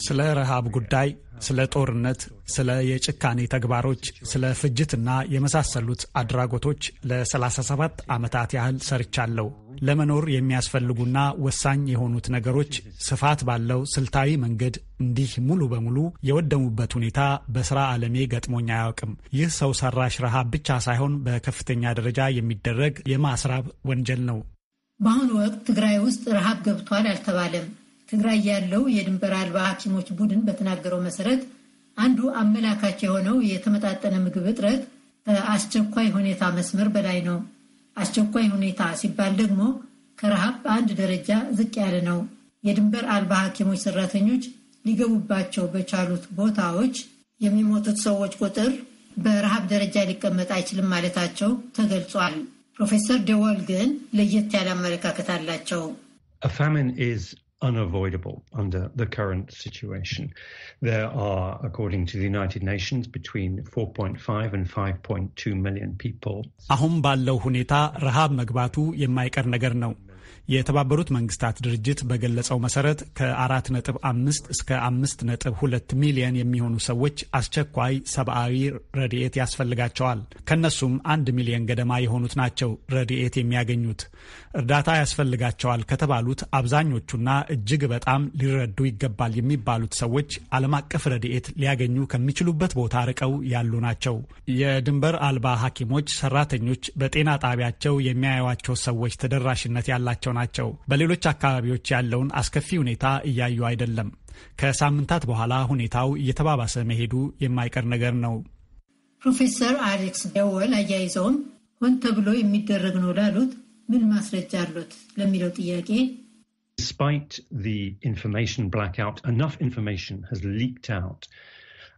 ስለ ረሃብ ጉዳይ፣ ስለ ጦርነት፣ ስለ የጭካኔ ተግባሮች፣ ስለ ፍጅትና የመሳሰሉት አድራጎቶች ለ37 ዓመታት ያህል ሰርቻለሁ። ለመኖር የሚያስፈልጉና ወሳኝ የሆኑት ነገሮች ስፋት ባለው ስልታዊ መንገድ እንዲህ ሙሉ በሙሉ የወደሙበት ሁኔታ በስራ ዓለሜ ገጥሞኝ አያውቅም። ይህ ሰው ሰራሽ ረሃብ ብቻ ሳይሆን በከፍተኛ ደረጃ የሚደረግ የማስራብ ወንጀል ነው። በአሁኑ ወቅት ትግራይ ውስጥ ረሃብ ገብቷል አልተባለም። ትግራይ ያለው የድንበር አልባ ሐኪሞች ቡድን በተናገረው መሰረት አንዱ አመላካች የሆነው የተመጣጠነ ምግብ እጥረት ከአስቸኳይ ሁኔታ መስመር በላይ ነው። አስቸኳይ ሁኔታ ሲባል ደግሞ ከረሃብ በአንድ ደረጃ ዝቅ ያለ ነው። የድንበር አልባ ሐኪሞች ሰራተኞች ሊገቡባቸው በቻሉት ቦታዎች የሚሞቱት ሰዎች ቁጥር በረሃብ ደረጃ ሊቀመጥ አይችልም ማለታቸው ተገልጿል። ፕሮፌሰር ደወል ግን ለየት ያለ አመለካከት አላቸው። unavoidable under the current situation. There are, according to the United Nations, between 4.5 and 5.2 million people. አሁን ባለው ሁኔታ ረሃብ መግባቱ የማይቀር ነገር ነው። የተባበሩት መንግስታት ድርጅት በገለጸው መሰረት ከ4.5 እስከ 5.2 ሚሊዮን የሚሆኑ ሰዎች አስቸኳይ ሰብአዊ ረድኤት ያስፈልጋቸዋል። ከነሱም አንድ ሚሊዮን ገደማ የሆኑት ናቸው ረድኤት የሚያገኙት። እርዳታ ያስፈልጋቸዋል ከተባሉት አብዛኞቹና እጅግ በጣም ሊረዱ ይገባል የሚባሉት ሰዎች ዓለም አቀፍ ረድኤት ሊያገኙ ከሚችሉበት ቦታ ርቀው ያሉ ናቸው። የድንበር አልባ ሐኪሞች ሰራተኞች በጤና ጣቢያቸው የሚያዩዋቸው ሰዎች ተደራሽነት ያላቸው ናቸው። በሌሎች አካባቢዎች ያለውን አስከፊ ሁኔታ እያዩ አይደለም። ከሳምንታት በኋላ ሁኔታው እየተባባሰ መሄዱ የማይቀር ነገር ነው። ፕሮፌሰር አሌክስ ደወል አያይዘውም ሆን ተብሎ የሚደረግ ነው ላሉት ምን ማስረጃ አሉት ለሚለው ጥያቄ Despite the information blackout, enough information has leaked out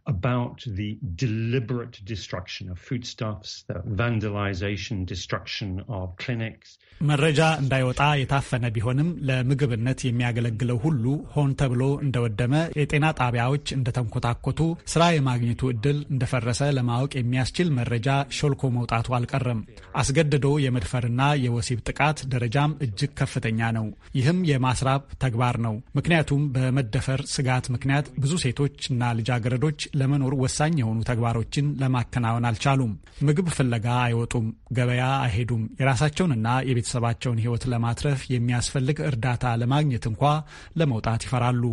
about the deliberate destruction of foodstuffs, the vandalization, destruction of clinics. መረጃ እንዳይወጣ የታፈነ ቢሆንም ለምግብነት የሚያገለግለው ሁሉ ሆን ተብሎ እንደወደመ፣ የጤና ጣቢያዎች እንደተንኮታኮቱ፣ ስራ የማግኘቱ እድል እንደፈረሰ ለማወቅ የሚያስችል መረጃ ሾልኮ መውጣቱ አልቀረም። አስገድዶ የመድፈርና የወሲብ ጥቃት ደረጃም እጅግ ከፍተኛ ነው። ይህም የማስራብ ተግባር ነው። ምክንያቱም በመደፈር ስጋት ምክንያት ብዙ ሴቶችና ልጃገረዶች ለመኖር ወሳኝ የሆኑ ተግባሮችን ለማከናወን አልቻሉም። ምግብ ፍለጋ አይወጡም፣ ገበያ አይሄዱም። የራሳቸውንና የቤተሰባቸውን ሕይወት ለማትረፍ የሚያስፈልግ እርዳታ ለማግኘት እንኳ ለመውጣት ይፈራሉ።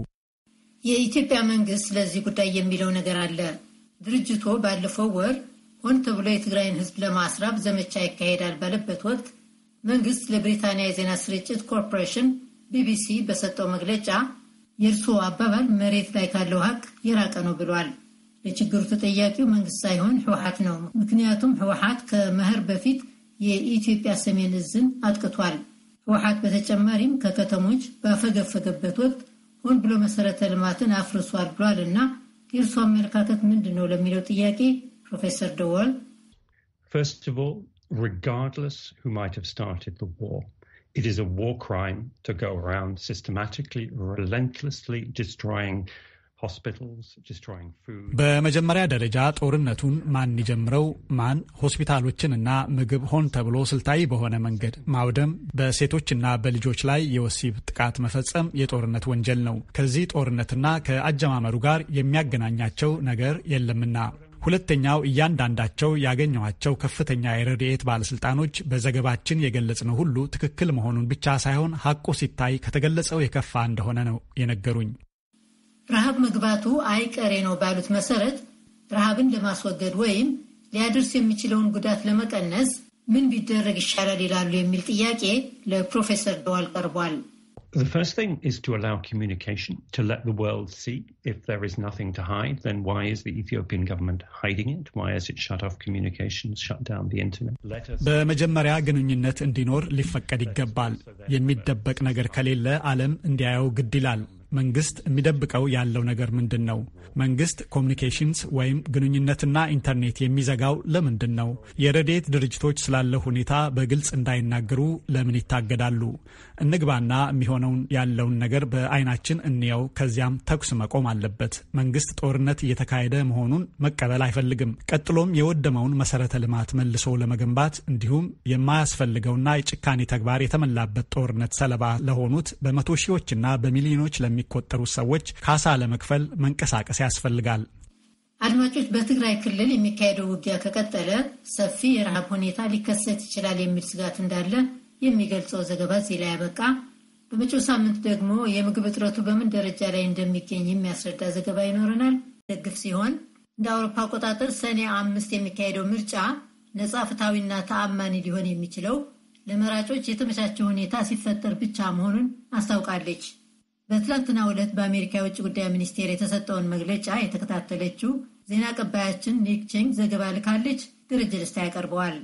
የኢትዮጵያ መንግስት ለዚህ ጉዳይ የሚለው ነገር አለ። ድርጅቱ ባለፈው ወር ሆን ተብሎ የትግራይን ሕዝብ ለማስራብ ዘመቻ ይካሄዳል ባለበት ወቅት መንግስት ለብሪታንያ የዜና ስርጭት ኮርፖሬሽን ቢቢሲ በሰጠው መግለጫ የእርስዎ አባባል መሬት ላይ ካለው ሀቅ የራቀ ነው ብሏል። ለችግሩ ተጠያቂው መንግስት ሳይሆን ህወሓት ነው። ምክንያቱም ህወሓት ከመኸር በፊት የኢትዮጵያ ሰሜን እዝን አጥቅቷል። ህወሓት በተጨማሪም ከከተሞች ባፈገፈገበት ወቅት ሆን ብሎ መሰረተ ልማትን አፍርሷል ብሏል እና የእርሱ አመለካከት ምንድን ነው ለሚለው ጥያቄ ፕሮፌሰር ደወል First በመጀመሪያ ደረጃ ጦርነቱን ማን ይጀምረው ማን ሆስፒታሎችንና ምግብ ሆን ተብሎ ስልታዊ በሆነ መንገድ ማውደም፣ በሴቶችና በልጆች ላይ የወሲብ ጥቃት መፈጸም የጦርነት ወንጀል ነው። ከዚህ ጦርነትና ከአጀማመሩ ጋር የሚያገናኛቸው ነገር የለምና። ሁለተኛው እያንዳንዳቸው ያገኘኋቸው ከፍተኛ የረድኤት ባለስልጣኖች በዘገባችን የገለጽነው ሁሉ ትክክል መሆኑን ብቻ ሳይሆን ሐቁ ሲታይ ከተገለጸው የከፋ እንደሆነ ነው የነገሩኝ። ረሃብ መግባቱ አይቀሬ ነው ባሉት መሰረት ረሃብን ለማስወገድ ወይም ሊያደርስ የሚችለውን ጉዳት ለመቀነስ ምን ቢደረግ ይሻላል ይላሉ የሚል ጥያቄ ለፕሮፌሰር ደዋል ቀርቧል። The first thing is to allow communication, to let the world see. If there is nothing to hide, then why is the Ethiopian government hiding it? Why has it shut off communications, shut down the internet? በመጀመሪያ ግንኙነት እንዲኖር ሊፈቀድ ይገባል። የሚደበቅ ነገር ከሌለ ዓለም እንዲያየው ግድ ይላል። መንግስት የሚደብቀው ያለው ነገር ምንድን ነው? መንግስት communications ወይም ግንኙነትና ኢንተርኔት የሚዘጋው ለምንድን ነው? የረድኤት ድርጅቶች ስላለው ሁኔታ በግልጽ እንዳይናገሩ ለምን ይታገዳሉ? እንግባና የሚሆነውን ያለውን ነገር በአይናችን እንየው። ከዚያም ተኩስ መቆም አለበት። መንግስት ጦርነት እየተካሄደ መሆኑን መቀበል አይፈልግም። ቀጥሎም የወደመውን መሰረተ ልማት መልሶ ለመገንባት እንዲሁም የማያስፈልገውና የጭካኔ ተግባር የተመላበት ጦርነት ሰለባ ለሆኑት በመቶ ሺዎችና በሚሊዮኖች ለሚቆጠሩ ሰዎች ካሳ ለመክፈል መንቀሳቀስ ያስፈልጋል። አድማጮች፣ በትግራይ ክልል የሚካሄደው ውጊያ ከቀጠለ ሰፊ የረሃብ ሁኔታ ሊከሰት ይችላል የሚል ስጋት እንዳለ የሚገልጸው ዘገባ እዚህ ላይ ያበቃ። በመጪው ሳምንት ደግሞ የምግብ እጥረቱ በምን ደረጃ ላይ እንደሚገኝ የሚያስረዳ ዘገባ ይኖረናል። ደግፍ ሲሆን እንደ አውሮፓ አቆጣጠር ሰኔ አምስት የሚካሄደው ምርጫ ነፃ፣ ፍትሐዊና ተአማኒ ሊሆን የሚችለው ለመራጮች የተመቻቸ ሁኔታ ሲፈጠር ብቻ መሆኑን አስታውቃለች። በትላንትናው ዕለት በአሜሪካ የውጭ ጉዳይ ሚኒስቴር የተሰጠውን መግለጫ የተከታተለችው ዜና አቀባያችን ኒክ ቼንግ ዘገባ ልካለች። ደረጀ ደስታ ያቀርበዋል።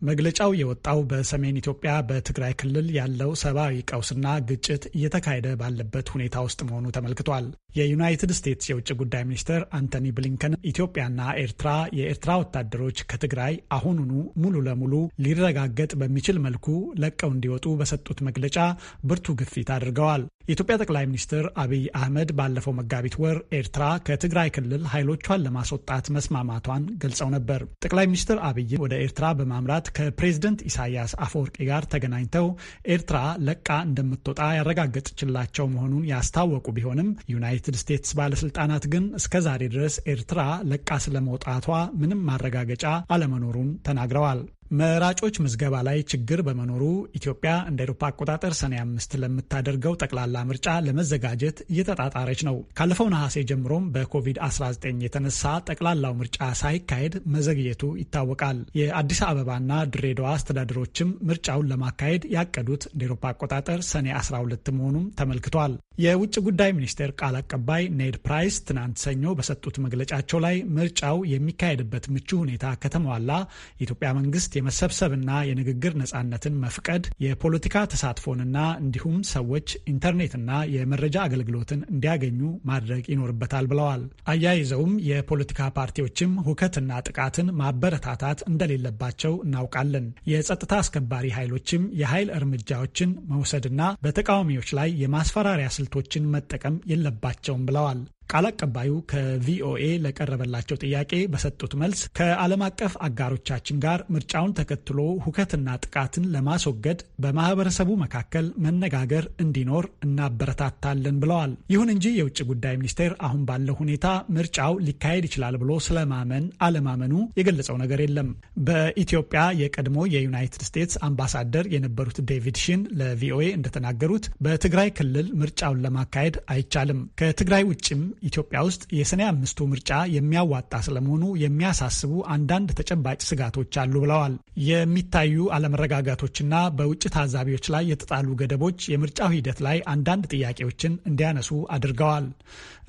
መግለጫው የወጣው በሰሜን ኢትዮጵያ በትግራይ ክልል ያለው ሰብአዊ ቀውስና ግጭት እየተካሄደ ባለበት ሁኔታ ውስጥ መሆኑ ተመልክቷል። የዩናይትድ ስቴትስ የውጭ ጉዳይ ሚኒስትር አንቶኒ ብሊንከን ኢትዮጵያና ኤርትራ የኤርትራ ወታደሮች ከትግራይ አሁኑኑ ሙሉ ለሙሉ ሊረጋገጥ በሚችል መልኩ ለቀው እንዲወጡ በሰጡት መግለጫ ብርቱ ግፊት አድርገዋል። የኢትዮጵያ ጠቅላይ ሚኒስትር አብይ አህመድ ባለፈው መጋቢት ወር ኤርትራ ከትግራይ ክልል ኃይሎቿን ለማስወጣት መስማማቷን ገልጸው ነበር። ጠቅላይ ሚኒስትር አብይ ወደ ኤርትራ በማምራት ከፕሬዝደንት ኢሳያስ አፈወርቂ ጋር ተገናኝተው ኤርትራ ለቃ እንደምትወጣ ያረጋገጠችላቸው መሆኑን ያስታወቁ ቢሆንም ዩናይትድ ስቴትስ ባለስልጣናት ግን እስከ ዛሬ ድረስ ኤርትራ ለቃ ስለመውጣቷ ምንም ማረጋገጫ አለመኖሩን ተናግረዋል። መራጮች ምዝገባ ላይ ችግር በመኖሩ ኢትዮጵያ እንደ ኤሮፓ አቆጣጠር ሰኔ አምስት ለምታደርገው ጠቅላላ ምርጫ ለመዘጋጀት እየተጣጣረች ነው። ካለፈው ነሐሴ ጀምሮም በኮቪድ-19 የተነሳ ጠቅላላው ምርጫ ሳይካሄድ መዘግየቱ ይታወቃል። የአዲስ አበባና ድሬዳዋ አስተዳደሮችም ምርጫውን ለማካሄድ ያቀዱት እንደ ኤሮፓ አቆጣጠር ሰኔ 12 መሆኑም ተመልክቷል። የውጭ ጉዳይ ሚኒስቴር ቃል አቀባይ ኔድ ፕራይስ ትናንት ሰኞ በሰጡት መግለጫቸው ላይ ምርጫው የሚካሄድበት ምቹ ሁኔታ ከተሟላ የኢትዮጵያ መንግስት የመሰብሰብና የንግግር ነጻነትን መፍቀድ፣ የፖለቲካ ተሳትፎንና እንዲሁም ሰዎች ኢንተርኔትና የመረጃ አገልግሎትን እንዲያገኙ ማድረግ ይኖርበታል ብለዋል። አያይዘውም የፖለቲካ ፓርቲዎችም ሁከትና ጥቃትን ማበረታታት እንደሌለባቸው እናውቃለን። የጸጥታ አስከባሪ ኃይሎችም የኃይል እርምጃዎችን መውሰድና በተቃዋሚዎች ላይ የማስፈራሪያ ስልቶችን መጠቀም የለባቸውም ብለዋል። ቃል አቀባዩ ከቪኦኤ ለቀረበላቸው ጥያቄ በሰጡት መልስ ከዓለም አቀፍ አጋሮቻችን ጋር ምርጫውን ተከትሎ ሁከትና ጥቃትን ለማስወገድ በማህበረሰቡ መካከል መነጋገር እንዲኖር እናበረታታለን ብለዋል። ይሁን እንጂ የውጭ ጉዳይ ሚኒስቴር አሁን ባለው ሁኔታ ምርጫው ሊካሄድ ይችላል ብሎ ስለማመን አለማመኑ የገለጸው ነገር የለም። በኢትዮጵያ የቀድሞ የዩናይትድ ስቴትስ አምባሳደር የነበሩት ዴቪድ ሺን ለቪኦኤ እንደተናገሩት በትግራይ ክልል ምርጫውን ለማካሄድ አይቻልም። ከትግራይ ውጭም ኢትዮጵያ ውስጥ የሰኔ አምስቱ ምርጫ የሚያዋጣ ስለመሆኑ የሚያሳስቡ አንዳንድ ተጨባጭ ስጋቶች አሉ ብለዋል። የሚታዩ አለመረጋጋቶችና በውጭ ታዛቢዎች ላይ የተጣሉ ገደቦች የምርጫው ሂደት ላይ አንዳንድ ጥያቄዎችን እንዲያነሱ አድርገዋል።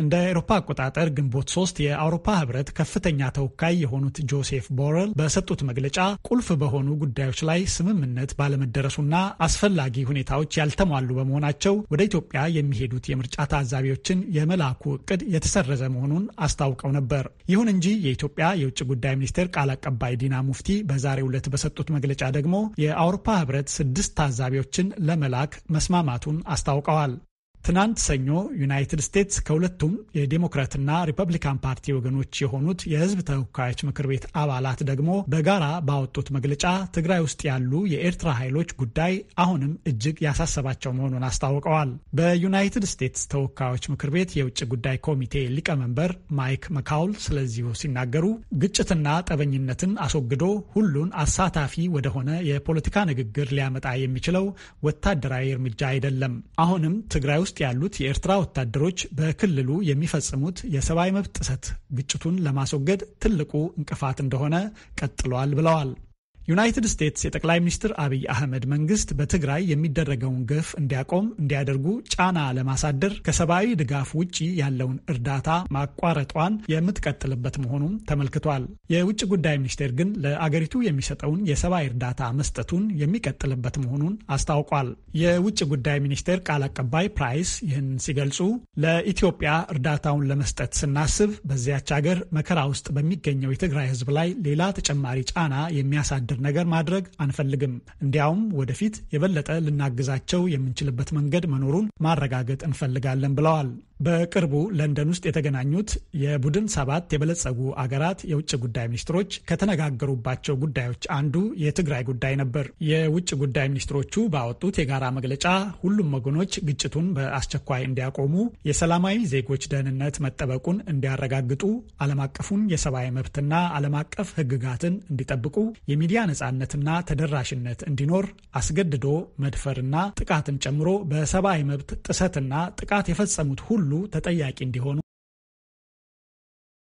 እንደ አውሮፓ አቆጣጠር ግንቦት ሶስት የአውሮፓ ህብረት ከፍተኛ ተወካይ የሆኑት ጆሴፍ ቦረል በሰጡት መግለጫ ቁልፍ በሆኑ ጉዳዮች ላይ ስምምነት ባለመደረሱና አስፈላጊ ሁኔታዎች ያልተሟሉ በመሆናቸው ወደ ኢትዮጵያ የሚሄዱት የምርጫ ታዛቢዎችን የመላኩ እቅድ የተሰረዘ መሆኑን አስታውቀው ነበር። ይሁን እንጂ የኢትዮጵያ የውጭ ጉዳይ ሚኒስቴር ቃል አቀባይ ዲና ሙፍቲ በዛሬው ዕለት በሰጡት መግለጫ ደግሞ የአውሮፓ ህብረት ስድስት ታዛቢዎችን ለመላክ መስማማቱን አስታውቀዋል። ትናንት ሰኞ ዩናይትድ ስቴትስ ከሁለቱም የዴሞክራትና ሪፐብሊካን ፓርቲ ወገኖች የሆኑት የህዝብ ተወካዮች ምክር ቤት አባላት ደግሞ በጋራ ባወጡት መግለጫ ትግራይ ውስጥ ያሉ የኤርትራ ኃይሎች ጉዳይ አሁንም እጅግ ያሳሰባቸው መሆኑን አስታውቀዋል። በዩናይትድ ስቴትስ ተወካዮች ምክር ቤት የውጭ ጉዳይ ኮሚቴ ሊቀመንበር ማይክ መካውል ስለዚሁ ሲናገሩ ግጭትና ጠበኝነትን አስወግዶ ሁሉን አሳታፊ ወደሆነ የፖለቲካ ንግግር ሊያመጣ የሚችለው ወታደራዊ እርምጃ አይደለም። አሁንም ትግራይ ውስጥ ያሉት የኤርትራ ወታደሮች በክልሉ የሚፈጽሙት የሰብአዊ መብት ጥሰት ግጭቱን ለማስወገድ ትልቁ እንቅፋት እንደሆነ ቀጥሏል ብለዋል። ዩናይትድ ስቴትስ የጠቅላይ ሚኒስትር አብይ አህመድ መንግስት በትግራይ የሚደረገውን ግፍ እንዲያቆም እንዲያደርጉ ጫና ለማሳደር ከሰብአዊ ድጋፍ ውጭ ያለውን እርዳታ ማቋረጧን የምትቀጥልበት መሆኑም ተመልክቷል። የውጭ ጉዳይ ሚኒስቴር ግን ለአገሪቱ የሚሰጠውን የሰብአዊ እርዳታ መስጠቱን የሚቀጥልበት መሆኑን አስታውቋል። የውጭ ጉዳይ ሚኒስቴር ቃል አቀባይ ፕራይስ ይህን ሲገልጹ ለኢትዮጵያ እርዳታውን ለመስጠት ስናስብ በዚያች ሀገር መከራ ውስጥ በሚገኘው የትግራይ ሕዝብ ላይ ሌላ ተጨማሪ ጫና የሚያሳድር ነገር ማድረግ አንፈልግም። እንዲያውም ወደፊት የበለጠ ልናግዛቸው የምንችልበት መንገድ መኖሩን ማረጋገጥ እንፈልጋለን ብለዋል። በቅርቡ ለንደን ውስጥ የተገናኙት የቡድን ሰባት የበለጸጉ አገራት የውጭ ጉዳይ ሚኒስትሮች ከተነጋገሩባቸው ጉዳዮች አንዱ የትግራይ ጉዳይ ነበር። የውጭ ጉዳይ ሚኒስትሮቹ ባወጡት የጋራ መግለጫ ሁሉም ወገኖች ግጭቱን በአስቸኳይ እንዲያቆሙ፣ የሰላማዊ ዜጎች ደህንነት መጠበቁን እንዲያረጋግጡ፣ ዓለም አቀፉን የሰብአዊ መብትና ዓለም አቀፍ ሕግጋትን እንዲጠብቁ፣ የሚዲያ ነጻነትና ተደራሽነት እንዲኖር፣ አስገድዶ መድፈርና ጥቃትን ጨምሮ በሰብአዊ መብት ጥሰትና ጥቃት የፈጸሙት ሁሉ ተጠያቂ እንዲሆኑ